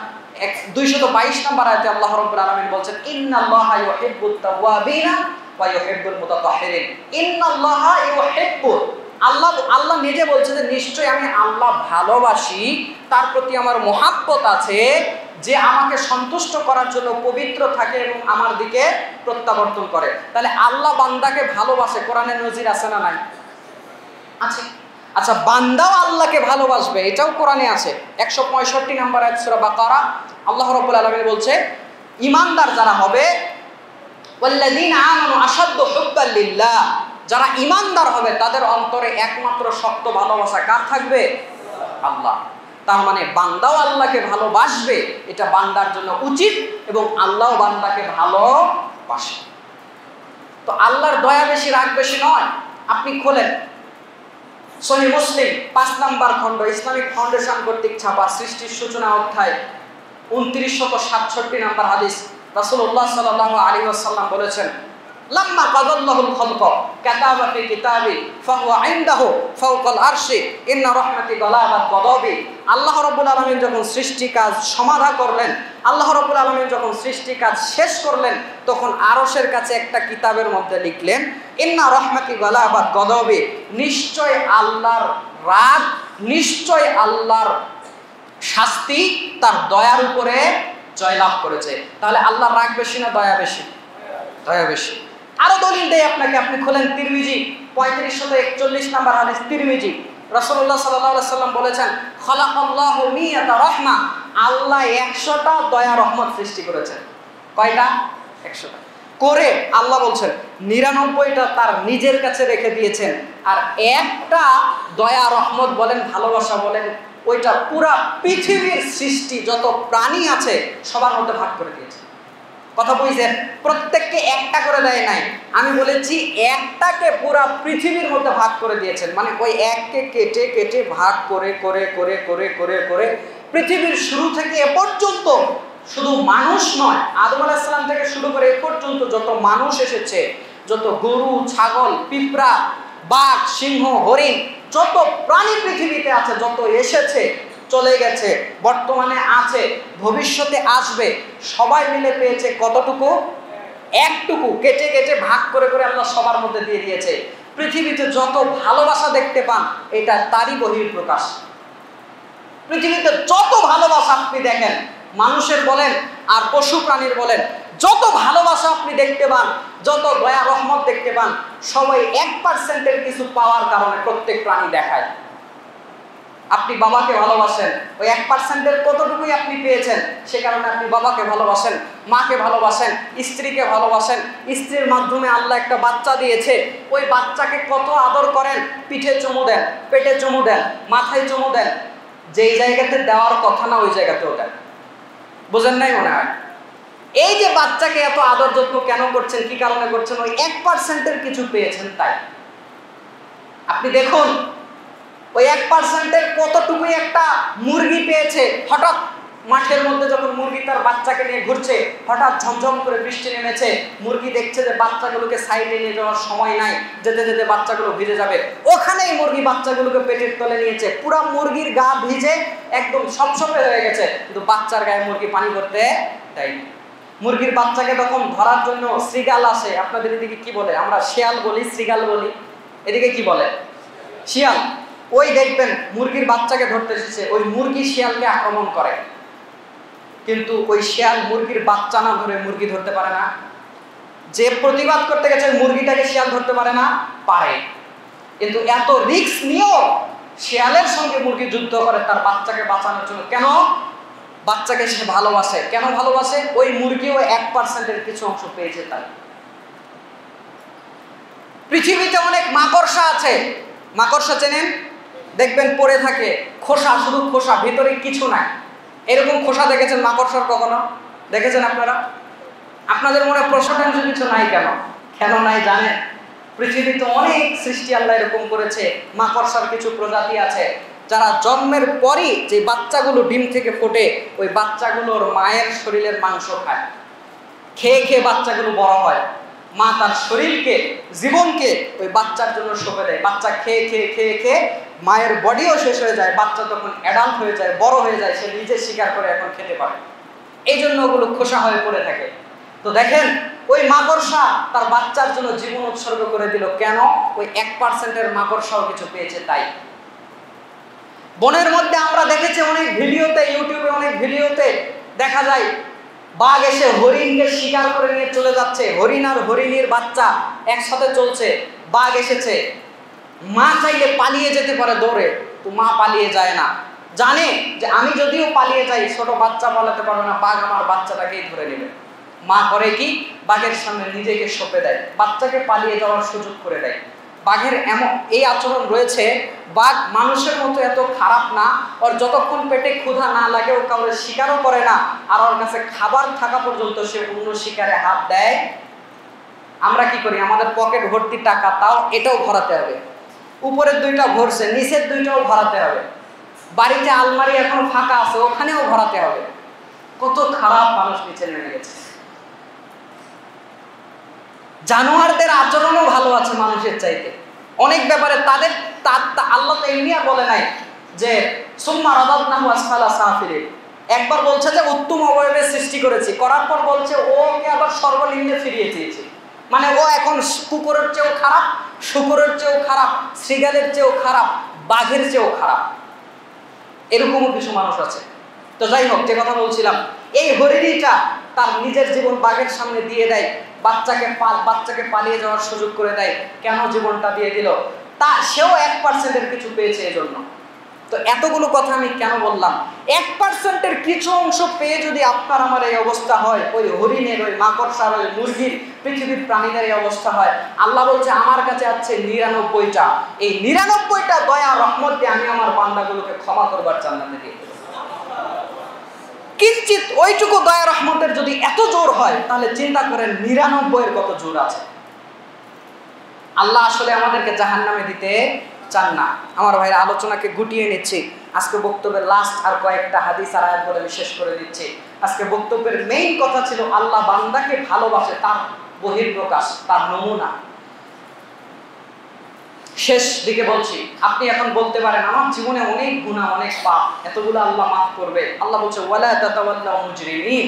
[SPEAKER 1] দুইশত বাইশ নম্বর আয়াতে আল্লাহ রব্বুল আলামিন বলছেন, ইন্নাল্লাহা ইউহিব্বুত তাওয়াবিনা ওয়া ইউহিব্বুল মুতাতাহহিরিন ইন্নাল্লাহা ইউহিব্বু। আল্লাহ আল্লাহ নিজে বলছে যে, নিশ্চয়ই আমি আল্লাহ ভালোবাসি। তার প্রতি আমার মহাব্বত আছে যে আমাকে সন্তুষ্ট করার জন্য পবিত্র থাকে এবং আমার দিকে প্রত্যাবর্তন করে। তাহলে আল্লাহ বান্দাকে ভালোবাসে। কোরআনের নজির আছে না নাই? আছে। আচ্ছা বান্দাও আল্লাহকে ভালোবাসবে, এটাও কোরআনে আছে। একশো পঁয়ষট্টি নাম্বার সুরা বাকারা, আল্লাহ রব্বুল আলমিন বলছে, ইমানদার যারা হবে যারা ইমানদার হবে, তাদের অন্তরে একমাত্র শক্ত ভালোবাসা কার থাকবে? আল্লাহ। তার মানে বান্দাও আল্লাহকে ভালোবাসবে, এটা বান্দার জন্য উচিত এবং আল্লাহ বান্দাকে ভালোবাসে। তো আল্লাহর দয়া বেশি রাগ বেশি নয়। আপনি খোলেন সহি মুসলিম, পাঁচ নাম্বার খণ্ড, ইসলামিক ফাউন্ডেশন কর্তৃক ছাপা সৃষ্টির সূচনা অধ্যায় উনত্রিশ শত সাতষট্টি নাম্বার হাদিস। রাসূলুল্লাহ সাল আলী আসাল্লাম বলেছেন লাম্মা কাদাল্লাহুল খালক কাতাবা ফি কিতাবি, ফাহুয়া ইনদাহু ফাওকাল আরশি, ইন্না রাহমাতি গালাবাত গদাবি আল্লাহ রাব্বুল আলামিন যখন সৃষ্টি কাজ সমাধা করলেন, আল্লাহ রাব্বুল আলামিন যখন সৃষ্টি কাজ শেষ করলেন, তখন আরশের কাছে একটা কিতাবের মধ্যে লিখলেন, ইন্না রহমাতি গালাবাত গদাবি নিশ্চয় আল্লাহর রাগ, নিশ্চয় আল্লাহর শাস্তি তার দয়ার উপরে জয়লাভ করেছে। তাহলে আল্লাহর রাগ বেশি না দয়া বেশি? দয়া বেশি। আরও দলিল দেয় আপনাকে, আপনি খোলেন তিরমিজি, পঁয়ত্রিশ শত একচল্লিশ নাম্বার হাদিস তিরমিজি। রসল্লাহ সাল্লাহ সাল্লাম বলেছেন, খলাকাল্লাহ মিয়াতা রহমা। আল্লাহ একশোটা দয়া রহমত সৃষ্টি করেছেন। কয়টা? একশোটা। করে আল্লাহ বলছেন, নিরানব্বইটা তার নিজের কাছে রেখে দিয়েছেন। আর একটা দয়া রহমত বলেন, ভালোবাসা বলেন, ওইটা পুরা পৃথিবীর সৃষ্টি, যত প্রাণী আছে, সবার মধ্যে ভাগ করে দিয়েছে। কথা বুঝছেন প্রত্যেককে একটা করে দেয় নাই। আমি বলেছি, একটাকে পুরা পৃথিবীর মধ্যে ভাগ করে দিয়েছেন। মানে ওই এককে কেটে কেটে ভাগ করে করে করে করে করে করে পৃথিবীর শুরু থেকে এ পর্যন্ত শুধু মানুষ নয়, আদম আলাহিসাল্লাম থেকে শুরু করে এ পর্যন্ত যত মানুষ এসেছে, যত গরু, ছাগল, পিঁপড়া, বাঘ, সিংহ, হরিণ, যত প্রাণী পৃথিবীতে আছে, যত এসেছে চলে গেছে, বর্তমানে আছে, ভবিষ্যতে আসবে। সবাই মিলে পেয়েছে কতটুকু? একটুকু, কেটে কেটে ভাগ করে করে আল্লাহ সবার মধ্যে দিয়ে দিয়েছে। পৃথিবীতে যত ভালোবাসা দেখতে পান, এটা তারই বহির প্রকাশ পৃথিবীতে যত ভালোবাসা আপনি দেখেন, মানুষের বলেন আর পশু প্রাণীর বলেন, যত ভালোবাসা আপনি দেখতে পান, যত দয়া রহমত দেখতে পান, সবাই এক পার্সেন্টের কিছু পাওয়ার কারণে প্রত্যেক প্রাণী দেখায়। আপনি বাবাকে ভালোবাসেন। ওই এক পার্সেন্টের কতটুকুই আপনি পেয়েছেন, সে কারণে আপনি বাবাকে ভালোবাসেন, মাকে ভালোবাসেন, স্ত্রীকে ভালোবাসেন। স্ত্রীর মাধ্যমে আল্লাহ একটা বাচ্চা দিয়েছে। ওই বাচ্চাকে কত আদর করেন? পিঠে চুমু দেন, পেটে চুমু দেন, মাথায় চুমু দেন। যেই জায়গাতে দেওয়ার কথা না, ওই জায়গাতেও দেন। বোঝেন নাই মনে হয়? এই যে বাচ্চাকে এত আদর যত্ন কেন করছেন, কি কারণে করছেন? ওই এক পার্সেন্টের কিছু পেয়েছেন তাই। আপনি দেখুন ওই এক পার্সেন্টের কতটুকুই একটা মুরগি পেয়েছে? হঠাৎ মাঠের মধ্যে যখন মুরগি তার বাচ্চাকে নিয়ে ঘুরছে, হঠাৎ ঝমঝম করে বৃষ্টি নেমেছে। মুরগি দেখছে যে বাচ্চাগুলোকে সাইডে নিয়ে যাওয়ার সময় নাই, যেতে যেতে বাচ্চাগুলো ভিজে যাবে। ওখানেই মুরগি বাচ্চাগুলোকে পেটের তলে নিয়েছে। পুরো মুরগির গা ভিজে একদম সপসপে হয়ে গেছে। কিন্তু বাচ্চার গায়ে মুরগি পানি করতে দেয়নি। মুরগির বাচ্চাকে তখন ধরার জন্য শ্রীগাল আসে। আপনাদের এদিকে কি বলে? আমরা শিয়াল বলি, শ্রীগাল বলি। এদিকে কি বলে? শিয়াল। ওই দেখবেন মুরগির বাচ্চাকে ধরতে এসেছে, ওই মুরগি শিয়ালকে আক্রমণ করে। কিন্তু ওই শিয়াল মুরগির বাচ্চা না ধরে মুরগি ধরতে পারে না। যে প্রতিবাদ করতে গেছে মুরগিটাকে শিয়াল ধরতে পারে না, পারে। কিন্তু এত রিস্ক নিয়েও শিয়ালের সঙ্গে মুরগি যুদ্ধ করে, তার বাচ্চাকে বাঁচানোর জন্য। কেন? বাচ্চাকে সে ভালোবাসে। কেন ভালোবাসে? ওই মুরগিও এক পার্সেন্টের কিছু অংশ পেয়েছে তাই পৃথিবীতে অনেক মাকড়সা আছে। মাকড়সা চেনেন? দেখবেন পড়ে থাকে, খোসা, শুধু খোসা, ভিতরে কিছু নাই। এরকম খোসা দেখেছেন মাকড়সার কখনো? দেখেছেন আপনারা? আপনাদের মনে প্রশ্ন টেনশন কিছু নাই কেন? কেন নাই জানেন? পৃথিবীতে অনেক সৃষ্টি আল্লাহ এরকম করেছে মাকড়সার কিছু প্রজাতি আছে। যারা জন্মের পরই যে বাচ্চাগুলো ডিম থেকে ফোটে, ওই বাচ্চাগুলোর মায়ের শরীরের মাংস খায়। খেয়ে খেয়ে বাচ্চাগুলো বড় হয়। মা তার শরীরকে, জীবনকে ওই বাচ্চার জন্য সঁপে দেয়। বাচ্চা খেয়ে খেয়ে খেয়ে খেয়ে মায়ের বডিও শেষ হয়ে যায়, বাচ্চা তখন অ্যাডাল্ট হয়ে যায়, বড় হয়ে যায়, সে নিজে শিকার করে এখন খেতে পারে। এই জন্য ওগুলো খোসা হয়ে পড়ে থাকে। তো দেখেন, ওই মাকড়সা তার বাচ্চার জন্য জীবন উৎসর্গ করে দিল। কেন? ওই এক পার্সেন্টের মাকড়সাও কিছু পেয়েছে তাই। বনের মধ্যে আমরা দেখেছি অনেক ভিডিওতে, ইউটিউবে অনেক ভিডিওতে দেখা যায়, বাঘ এসে হরিণকে শিকার করে নিয়ে চলে যাচ্ছে। হরিণ আর হরিণীর বাচ্চা একসাথে চলছে। বাঘ এসেছে মা চাইলে পালিয়ে যেতে পারে দৌড়ে, তো মা পালিয়ে যায় না। জানে যে আমি যদিও পালিয়ে যাই, ছোট বাচ্চা পালাতে পারবে না, বাঘ আমার বাচ্চাটাকেই ধরে নেবে। মা করে কি? বাঘের সামনে নিজেকে সঁপে দেয়, বাচ্চাকে পালিয়ে যাওয়ার সুযোগ করে দেয়। বাঘের এমন এই আচরণ রয়েছে, বাঘ মানুষের মতো এত খারাপ না, ওর যতক্ষণ পেটে ক্ষুধা না লাগে, ও কাউরে শিকারও করে না, আর ওর কাছে খাবার থাকা পর্যন্ত সে অন্য শিকারে হাত দেয়। আমরা কি করি? আমাদের পকেট ভর্তি টাকা, তাও এটাও ভরাতে হবে। উপরের দুইটা ভরছে, নিচের দুইটাও ভরাতে হবে। বাড়িতে আলমারি এখন ফাঁকা আছে, ওখানেও ভরাতে হবে। কত খারাপ মানুষ নিচে নেমে গেছে। জানোয়ারদের আচরণও ভালো আছে মানুষের চাইতে। অনেক ব্যাপারে তাদের আল্লাহ তো এমনি আর বলে নাই যে, সুম্মা রদাব নাহু আসফালা সাহাফিরে একবার বলছে যে, উত্তম অবয়বের সৃষ্টি করেছি। করার পর বলছে, ওকে আবার সর্বনিম্নে ফিরিয়ে চেয়েছি মানে ও এখন কুকুরের চেয়েও খারাপ, শুকুরের চেয়েও খারাপ শ্রীগালের চেয়েও খারাপ, বাঘের চেয়েও খারাপ। এরকমও কিছু মানুষ আছে। তো যাই হোক, যে কথা বলছিলাম, এই হরিণীটা তার নিজের জীবন বাঘের সামনে দিয়ে দেয়, বাচ্চাকে বাচ্চাকে পালিয়ে যাওয়ার সুযোগ করে দেয়, কেন জীবনটা দিয়ে দিল? তা সেও এক পার্সেন্টের কিছু পেয়েছে এই জন্য তো এতগুলো কথা আমি কেন বললাম? এক পার্সেন্টের কিছু অংশ পেয়ে যদি আপনার আমার এই অবস্থা হয়, ওই হরিণের, ওই মাকড়সার, ওই মুরগির পৃথিবীর প্রাণীদের এই অবস্থা হয়। আল্লাহ বলছে, আমার কাছে আছে নিরানব্বইটা। এই নিরানব্বইটা দয়া, রহমত দিয়ে আমি আমার বান্দাগুলোকে ক্ষমা করবার জান্নাতে দিয়ে কিঞ্চিত ওইটুকু দয়া, রহমতের যদি এত জোর হয়, তাহলে চিন্তা করেন নিরানব্বইয়ের কত জোর আছে। আল্লাহ আসলে আমাদেরকে জাহান নামে দিতে চান না। আমার ভাইয়ের আলোচনাকে গুটিয়ে নিচ্ছি। আজকে বক্তব্যের লাস্ট আর কয়েকটা হাদিস আর আয়াত বলে আমি শেষ করে দিচ্ছি। আজকে বক্তব্যের মেইন কথা ছিল, আল্লাহ বান্দাকে ভালোবাসে, তার বহির্প্রকাশ, তার নমুনা। শেষ দিকে বলছি, আপনি এখন বলতে পারেন, আমার জীবনে অনেক গুণা অনেক পাপ, এতগুলো আল্লাহ মাফ করবে। আল্লাহ বলছে, ওয়ালা তাতাওয়াল্লা মুজরিমিন।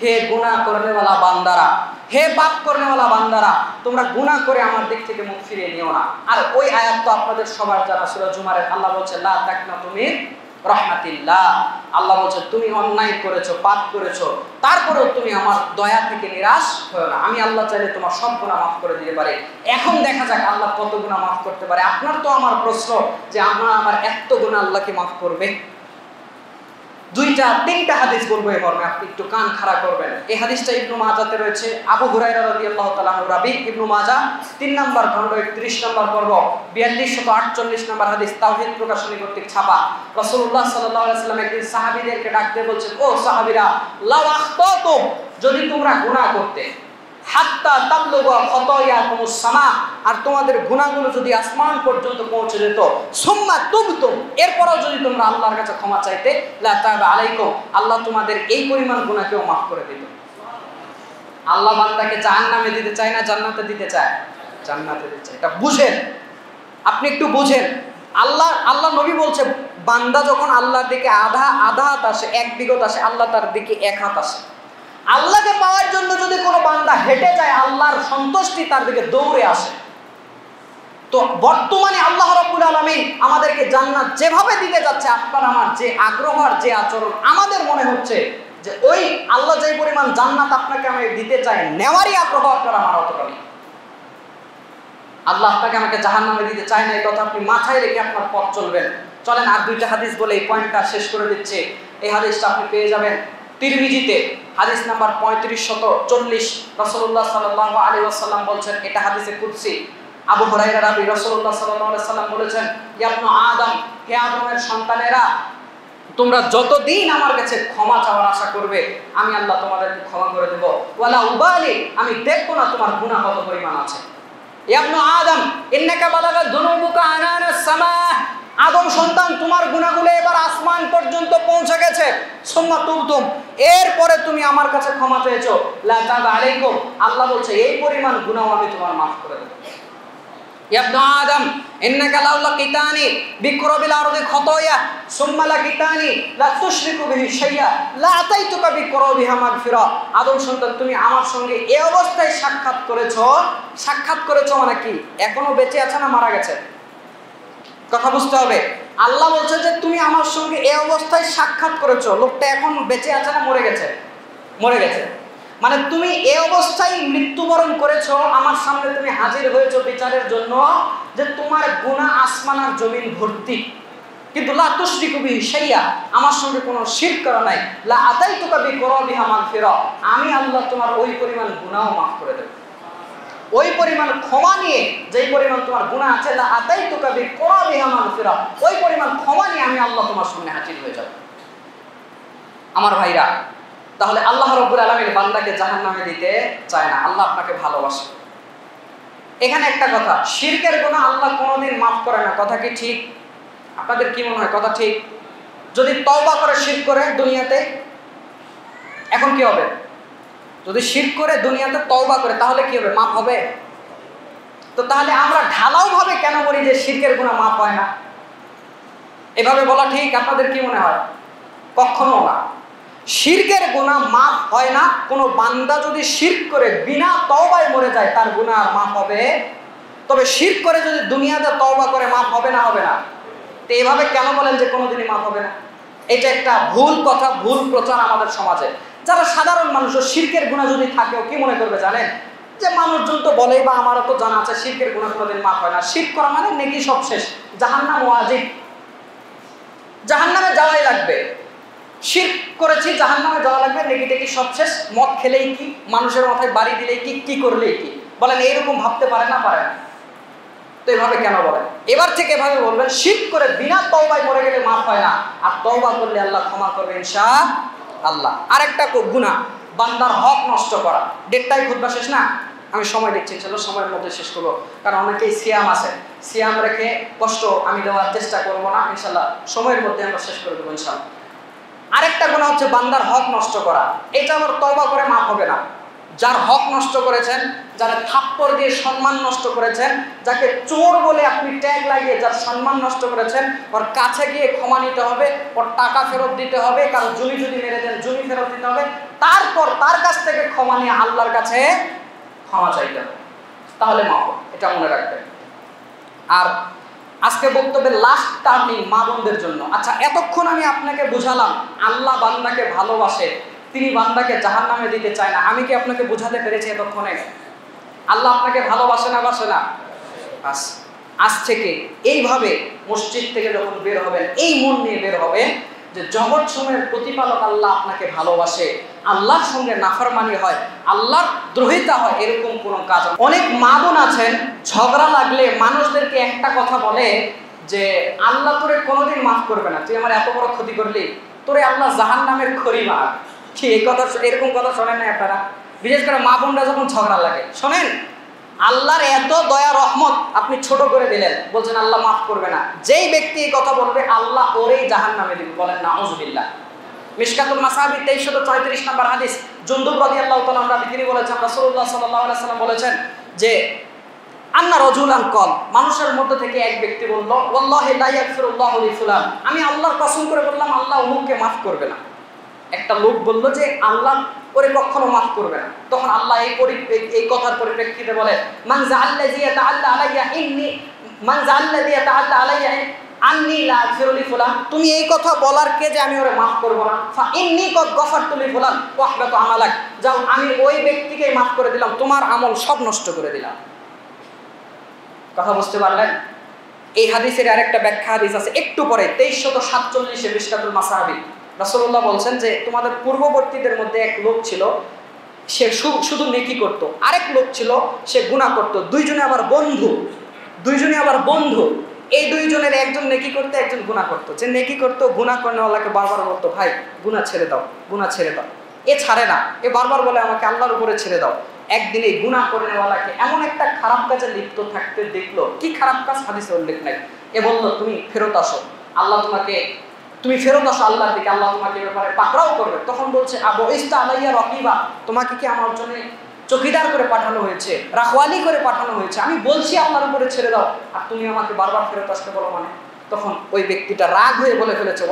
[SPEAKER 1] হে গুনাহ করনেওয়ালা বান্দারা হে পাপ করনেওয়ালা বান্দারা, তোমরা গুনাহ করে আমার দিক থেকে মুখ ফিরিয়ে নিও না। আর ওই আয়াত তো আপনাদের সবার যারা সূরা জুমারের, আল্লাহ বলছে, লা তাকনা তুমি রহমাতিল্লাহ। আল্লাহ বলছে, তুমি অন্যায় করেছ, পাপ করেছ, তারপরেও তুমি আমার দয়া থেকে নিরাশ হয়েও না। আমি আল্লাহ চাইলে তোমার সব গুণা মাফ করে দিতে পারি। এখন দেখা যাক আল্লাহ কত গুণা মাফ করতে পারে। আপনার তো আমার প্রশ্ন যে, আমার আমার এত গুণা আল্লাহকে মাফ করবে? দুইটা, তিনটা হাদিস বলব এই মর্মে, আপনি একটু কান খাড়া করবেন। এই হাদিসটা ইবনু মাজাতে রয়েছে। আবু হুরাইরা রাদিয়াল্লাহু তাআলা রাবি, ইবনু মাজা, তিন নম্বর খণ্ড 31 নম্বর পর্ব 4248 নম্বর হাদিস, তাওহীদ প্রকাশনী কর্তৃক ছাপা। আলাইহি ওয়াসাল্লাম একদিন সাহাবীদেরকে ডাকতে বলছেন, ও সাহাবিরা, লাউ যদি তোমরা গুনাহ করতে হাত্তা তাবলুগা খতায়াকুমুস সামা, আর তোমাদের গুনাহগুলো যদি আসমান পর্যন্ত পৌঁছে যেত, সুম্মা তুবতুম, এরপরও যদি তোমরা আল্লাহর কাছে ক্ষমা চাইতে, লা তাবা আলাইকুম, আল্লাহ তোমাদের এই পরিমাণ গুনাহকেও মাফ করে দিত। আল্লাহ বান্দাকে জাহান্নামে দিতে চায় না, জান্নাতে দিতে চায়? জান্নাতে দিতে চায়। এটা বুঝেন। আপনি একটু বুঝেন। আল্লাহ আল্লাহ নবী বলছে, বান্দা যখন আল্লাহর দিকে আধা আধা হাত আসে, এক বিগত আসে, আল্লাহ তার দিকে এক হাত আসে। আল্লাহকে পাওয়ার জন্য যদি কোনো বান্দা হেঁটে যায়, আল্লাহর সন্তুষ্টি তার দিকে দৌড়ে আসে। তো বর্তমানে আল্লাহ রব্বুল আলমী আমাদেরকে জান্নাত যেভাবে দিতে যাচ্ছে, আপনার, আমার যে আগ্রহ আর যে আচরণ, আমাদের মনে হচ্ছে যে ওই আল্লাহ যে পরিমাণ জান্নাত আপনাকে আমি দিতে চাই নেওয়ারই আগ্রহ আপনার, আমার অতটা নেই। আল্লাহ আপনাকে আমাকে জাহান নামে দিতে চায় না, এই কথা আপনি মাথায় রেখে আপনার পথ চলবেন। চলেন, আর দুইটা হাদিস বলে এই পয়েন্টটা শেষ করে দিচ্ছে। এই হাদিসটা আপনি পেয়ে যাবেন তিরমিজিতে। হাদিস নাম্বার পঁয়ত্রিশ শত চল্লিশ। রসল্লাহ সাল্লাহ আলী আসাল্লাম বলছেন, এটা হাদিসে কুদ্সি। আবু হরাইরা রাবি রসল্লাহ সাল্লাহ সাল্লাম বলেছেন ইয়াবনু আদম, হে আদমের সন্তানেরা, তোমরা যতদিন আমার কাছে ক্ষমা চাওয়ার আশা করবে, আমি আল্লাহ তোমাদেরকে ক্ষমা করে দেবো। ওয়ালা উবালি, আমি দেখব না তোমার গুণাগত কত পরিমাণ আছে। আদম আদম সন্তান, তোমার গুণাগুলো এবার আসমান পর্যন্ত পৌঁছে গেছে। এরপরে তুমি আমার কাছে ক্ষমা চেয়েছো। লা আল্লাহ বলছে, এই পরিমাণ গুনাহ আমি তোমার মাফ করে দেব। ইয়াবনু আদম ইন্নাকা লাউ লাকিতানি বিকরাবিল আরদি খতায়া সুম্মা লাকিতানি লা তুশরিকু বিহি শাইয়া লা আতাইতুকা বিকরাবিহা মাগফিরা আদম সন্তান তুমি আমার সঙ্গে এই অবস্থায় সাক্ষাৎ করেছ। সাক্ষাৎ করেছ মানে কি? এখনও বেঁচে আছে না মারা গেছে? কথা বুঝতে হবে। আল্লাহ বলছে যে, তুমি আমার সঙ্গে এই অবস্থায় সাক্ষাৎ করেছ। লোকটা এখন বেঁচে আছে না মরে গেছে? মরে গেছে। মানে তুমি এ অবস্থায় মৃত্যুবরণ করেছ, আমার সামনে তুমি হাজির হয়েছো বিচারের জন্য যে তোমার গুণা আসমান আর জমিন ভর্তি। কিন্তু লা তুশরিকু বিহি শাইয়া, আমার সঙ্গে কোনো শিরক করা নাই। লা আতাইতুকা বিকরাবিহা মাগফিরা, আমি আল্লাহ তোমার ওই পরিমাণ গুণাও মাফ করে দেব। ওই পরিমাণ ক্ষমা নিয়ে যেই পরিমাণ তোমার গুণা আছে, লা আতাই তোকা বি করাবিহা মাগফিরা, ওই পরিমাণ ক্ষমা নিয়ে আমি আল্লাহ তোমার সামনে হাজির হয়ে যাব। আমার ভাইরা তাহলে আল্লাহ রব্বুল আলামিন বান্দাকে জাহান নামে দিতে চায় না, আল্লাহ আপনাকে ভালোবাসে। এখানে একটা কথা, শিরকের গুনাহ আল্লাহ কোনোদিন মাফ করে না, কথা কি ঠিক? আপনাদের কি মনে হয়, কথা ঠিক? যদি তওবা করে শিরক করে দুনিয়াতে, এখন কি হবে? যদি শির করে দুনিয়াতে তওবা করে, তাহলে কি হবে? মাপ হবে? তো তাহলে আমরা ঢালাও ভাবে কেন বলি যে শিরকের গুণা মাপ হয় না? এভাবে বলা ঠিক? আপনাদের কি মনে হয়? কখনো না। শিরকের গুণা মাপ হয় না। কোনো বান্দা যদি শির করে বিনা তওবায় মরে যায়, তার গুণা আর মাপ হবে। তবে শির করে যদি দুনিয়াতে তওবা করে মাপ হবে না হবে না? তো এভাবে কেন বলেন যে কোনোদিনই মাপ হবে না? এটা একটা ভুল কথা, ভুল প্রচার আমাদের সমাজে। যারা সাধারণ মানুষ শির্কের গুণা যদি থাকেও কি মনে করবে জানেন? যে মানুষজন তো বলেই বা আমারও তো জানা আছে, শির্কের গুণা কোনোদিন মাফ হয় না। শির্ক করা মানে নেকি সব শেষ? জাহান্নাম ওয়াজিব। জাহান্নামে যাওয়াই লাগবে। শির্ক করেছি, জাহান্নামে যাওয়া লাগবে নেকি টেকি সব শেষ। মদ খেলেই কি, মানুষের মাথায় বাড়ি দিলেই কি কি করলেই কি? বলেন এইরকম ভাবতে পারে না পারে না। তো এভাবে কেন বলেন? এবার থেকে এভাবে বলবেন শির্ক করে বিনা তওবায় মরে গেলে মাফ হয় না। আর তওবা করলে আল্লাহ ক্ষমা করবে ইনশা আল্লাহ আরেকটা গুণা বান্দার হক নষ্ট করা। ডেটটাই খুদবা শেষ না? আমি সময় দেখছি চলো সময়ের মধ্যে শেষ করব। কারণ অনেকেই সিয়াম আছে। সিয়াম রেখে কষ্ট আমি দেওয়ার চেষ্টা করব না ইনশাল্লাহ সময়ের মধ্যে আমরা শেষ করে দেবো ইনশাল্লাহ আরেকটা গুণা হচ্ছে বান্দার হক নষ্ট করা। এটা আবার তবা করে মাফ হবে না। যার হক নষ্ট করেছেন, যারা থাপ্পড় দিয়ে সম্মান নষ্ট করেছেন, যাকে চোর বলে আপনি ট্যাগ লাগিয়ে যার সম্মান নষ্ট করেছেন, ওর কাছে গিয়ে ক্ষমা নিতে হবে, ওর টাকা ফেরত দিতে হবে, কারণ জমি যদি মেরে দেন, জমি ফেরত দিতে হবে। তারপর তার কাছ থেকে ক্ষমা নিয়ে আল্লাহর কাছে ক্ষমা চাইতে হবে। তাহলে মাফ এটা মনে রাখবেন। আর আজকে বক্তব্যের লাস্ট টার্নিং মা বোনদের জন্য। আচ্ছা এতক্ষণ আমি আপনাকে বুঝালাম, আল্লাহ বান্দাকে ভালোবাসে, তিনি বান্দাকে জাহান নামে দিতে চায় না। আমি কি আপনাকে বুঝাতে পেরেছি এতক্ষণে? আল্লাহ আপনাকে ভালোবাসে না বাসে না? আজ থেকে এইভাবে মসজিদ থেকে যখন বের হবেন, এই মন নিয়ে বের হবেন যে জগৎ সময়ের প্রতিপালক আল্লাহ আপনাকে ভালোবাসে। আল্লাহর সঙ্গে নাফরমানি হয়, আল্লাহর দ্রোহিতা হয়, এরকম কোনো কাজ অনেক মা বোন আছেন, ঝগড়া লাগলে মানুষদেরকে একটা কথা বলে যে, আল্লাহ তোরে কোনোদিন মাফ করবে না, তুই আমার এত বড় ক্ষতি করলি, তোরে আল্লাহ জাহান নামের খড়ি মার কি, এই কথা এরকম কথা শোনেন না আপনারা? বিশেষ করে মা বোনরা যখন ঝগড়া লাগে, শোনেন? আল্লাহর এত দয়া, রহমত আপনি ছোট করে দিলেন, বলছেন, আল্লাহ মাফ করবে না। যেই ব্যক্তি এই কথা বলবে, আল্লাহ ওরেই জাহান নামে দিবে, বলেন না আউজুবিল্লাহ মিশকাতুল মাসাহাবি তেইশশত চৌত্রিশ নম্বর হাদিস। জুন্দুব রাদি আল্লাহ তালা তিনি বলেছেন রাসুল্লাহ সাল্লাহ সাল্লাম বলেছেন যে, আন্না রজুলান কল, মানুষের মধ্যে থেকে এক ব্যক্তি বলল ফুলান। আমি আল্লাহর কসম করে বললাম, আল্লাহ অমুককে মাফ করবে না। একটা লোক বলল যে, আল্লাহ ওরে কখনো মাফ করবে না। তখন আল্লাহ এই এই- কথার পরিপ্রেক্ষিতে বলে, মান জাআল্লাযী ইয়াতাআল্লা আলাইয়া ইন্নি, মান জাআল্লাযী ইয়াতাআল্লা আলাইয়া আন্নি লা আগফিরু লি ফুলান। তুমি এই কথা বলার কে যে আমি ওরে মাফ করব না? ফা ইন্নি কদ গফারতু লি ফুলান ওয়া আহবাতু আমালাক। যাও, আমি ওই ব্যক্তিকেই মাফ করে দিলাম, তোমার আমল সব নষ্ট করে দিলাম। কথা বুঝতে পারলেন? এই হাদিসের আরেকটা ব্যাখ্যা হাদিস আছে, একটু পরে তেইশ শত সাতচল্লিশে বিশকাতুল মাসাহাবি। রাসূলুল্লাহ বলছেন যে, তোমাদের পূর্ববর্তীদের মধ্যে এক লোক ছিল, সে শুধু নেকি করত। আরেক লোক ছিল, সে গুনাহ করত। দুইজনে আবার বন্ধু। দুইজনে আবার বন্ধু। এই দুইজনের একজন নেকি করতে, একজন গুনাহ করতো। যে নেকি করতো, গুনাহ করেনওয়ালাকে বারবার বলতো, ভাই, গুনাহ ছেড়ে দাও, গুনাহ ছেড়ে দাও। এ ছাড়ে না, এ বারবার বলে আমাকে, আল্লাহর উপরে ছেড়ে দাও। একদিন এই গুনাহ করেনওয়ালাকে এমন একটা খারাপ কাজে লিপ্ত থাকতে দেখল, কি খারাপ কাজ? হাদিসে উল্লেখ নাই। এ বলল, তুমি ফেরত আসো, আল্লাহ তোমাকে, তুমি ফেরত আসো আল্লাহর দিকে, আল্লাহ তোমাকে ব্যাপারে পাকড়াও করবে। তখন বলছে, আবু ইস্তা আলাইয়া রকিবা, তোমাকে কি আমার জন্য চকিদার করে পাঠানো হয়েছে, রাখওয়ালি করে পাঠানো হয়েছে। আমি বলছি আল্লাহর উপরে ছেড়ে দাও। আর তুমি আমাকে বারবার ফেরত আসতে বলো মানে। তখন ওই ব্যক্তিটা রাগ হয়ে বলে ফেলেছে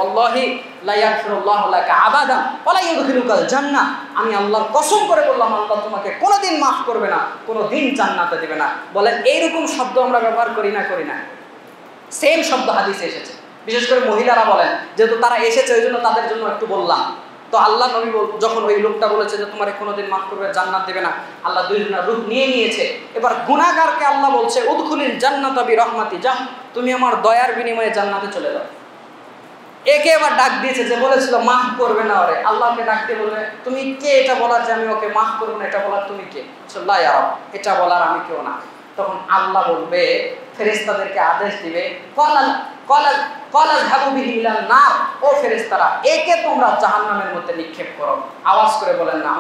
[SPEAKER 1] ইউদখিলুকাল জান্নাহ। আমি আল্লাহর কসম করে বললাম, আল্লাহ তোমাকে কোনোদিন মাফ করবে না, কোনোদিন জান্নাতে দেবে না। বলেন এইরকম শব্দ আমরা ব্যবহার করি না করি না। সেম শব্দ হাদিসে এসেছে। বিশেষ করে মহিলারা বলেন, যেহেতু তারা এসেছে, ওই জন্য তাদের জন্য একটু বললাম। তো আল্লাহ নবী যখন ওই লোকটা বলেছে যে তোমার কোনোদিন মাফ করবে জান্নাত দেবে না আল্লাহ দুইজনের রূপ নিয়ে নিয়েছে। এবার গুনাহগারকে আল্লাহ বলছে উদখুলিল জান্নাত বি রহমাতি যা তুমি আমার দয়ার বিনিময়ে জান্নাতে চলে যাও। একে এবার ডাক দিয়েছে যে বলেছিল মাফ করবে না ওরে। আল্লাহকে ডাক দিয়ে বলবে তুমি কে? এটা বলার যে আমি ওকে মাফ করব না এটা বলার তুমি কে? লা ইয়া রব, এটা বলার আমি কেউ না। তখন আল্লাহ বলবে ফেরেশতাদেরকে আদেশ দিবে কলাল ও একে তোমরা জাহান্নামের মধ্যে নিক্ষেপ করো। আওয়াজ করে বলেন না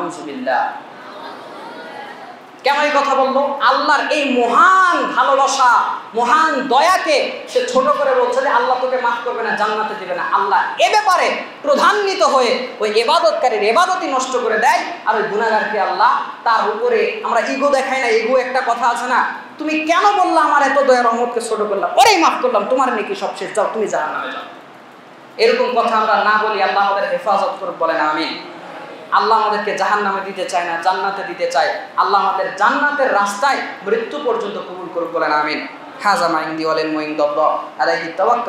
[SPEAKER 1] কেন এই কথা বলল? আল্লাহর এই মহান ভালোবাসা, মহান সে ছোট করে বলছে যে, আল্লাহ তোকে মাফ করবে না, জান্নাতে দিবে না। আল্লাহ এ ব্যাপারে প্রধান্বিত হয়ে ওই এবাদতকারীর এবাদতই নষ্ট করে দেয়। আর ওই গুণাগারকে আল্লাহ তার উপরে, আমরা ইগো দেখাই না ইগো একটা কথা আছে না তুমি কেন বললাম আমার এত দয়া রহমতকে ছোট করলাম? ওরেই মাফ করলাম, তোমার নাকি সব শেষ? যাও, তুমি জাহান্নামে যাও। এরকম কথা আমরা না বলি, আল্লাহ আমাদের হেফাজত করে বলেন আমি আল্লাহ আমাদেরকে জাহান নামে দিতে চায় না, জান্নাতে দিতে চায়। আল্লাহ আমাদের জান্নাতের রাস্তায় মৃত্যু পর্যন্ত কবুল করুক, বলেন আমিন। হাজা মাইন্দি ওয়ালেন মোইন দব্দ আলাইহি তাওয়াক্কাল।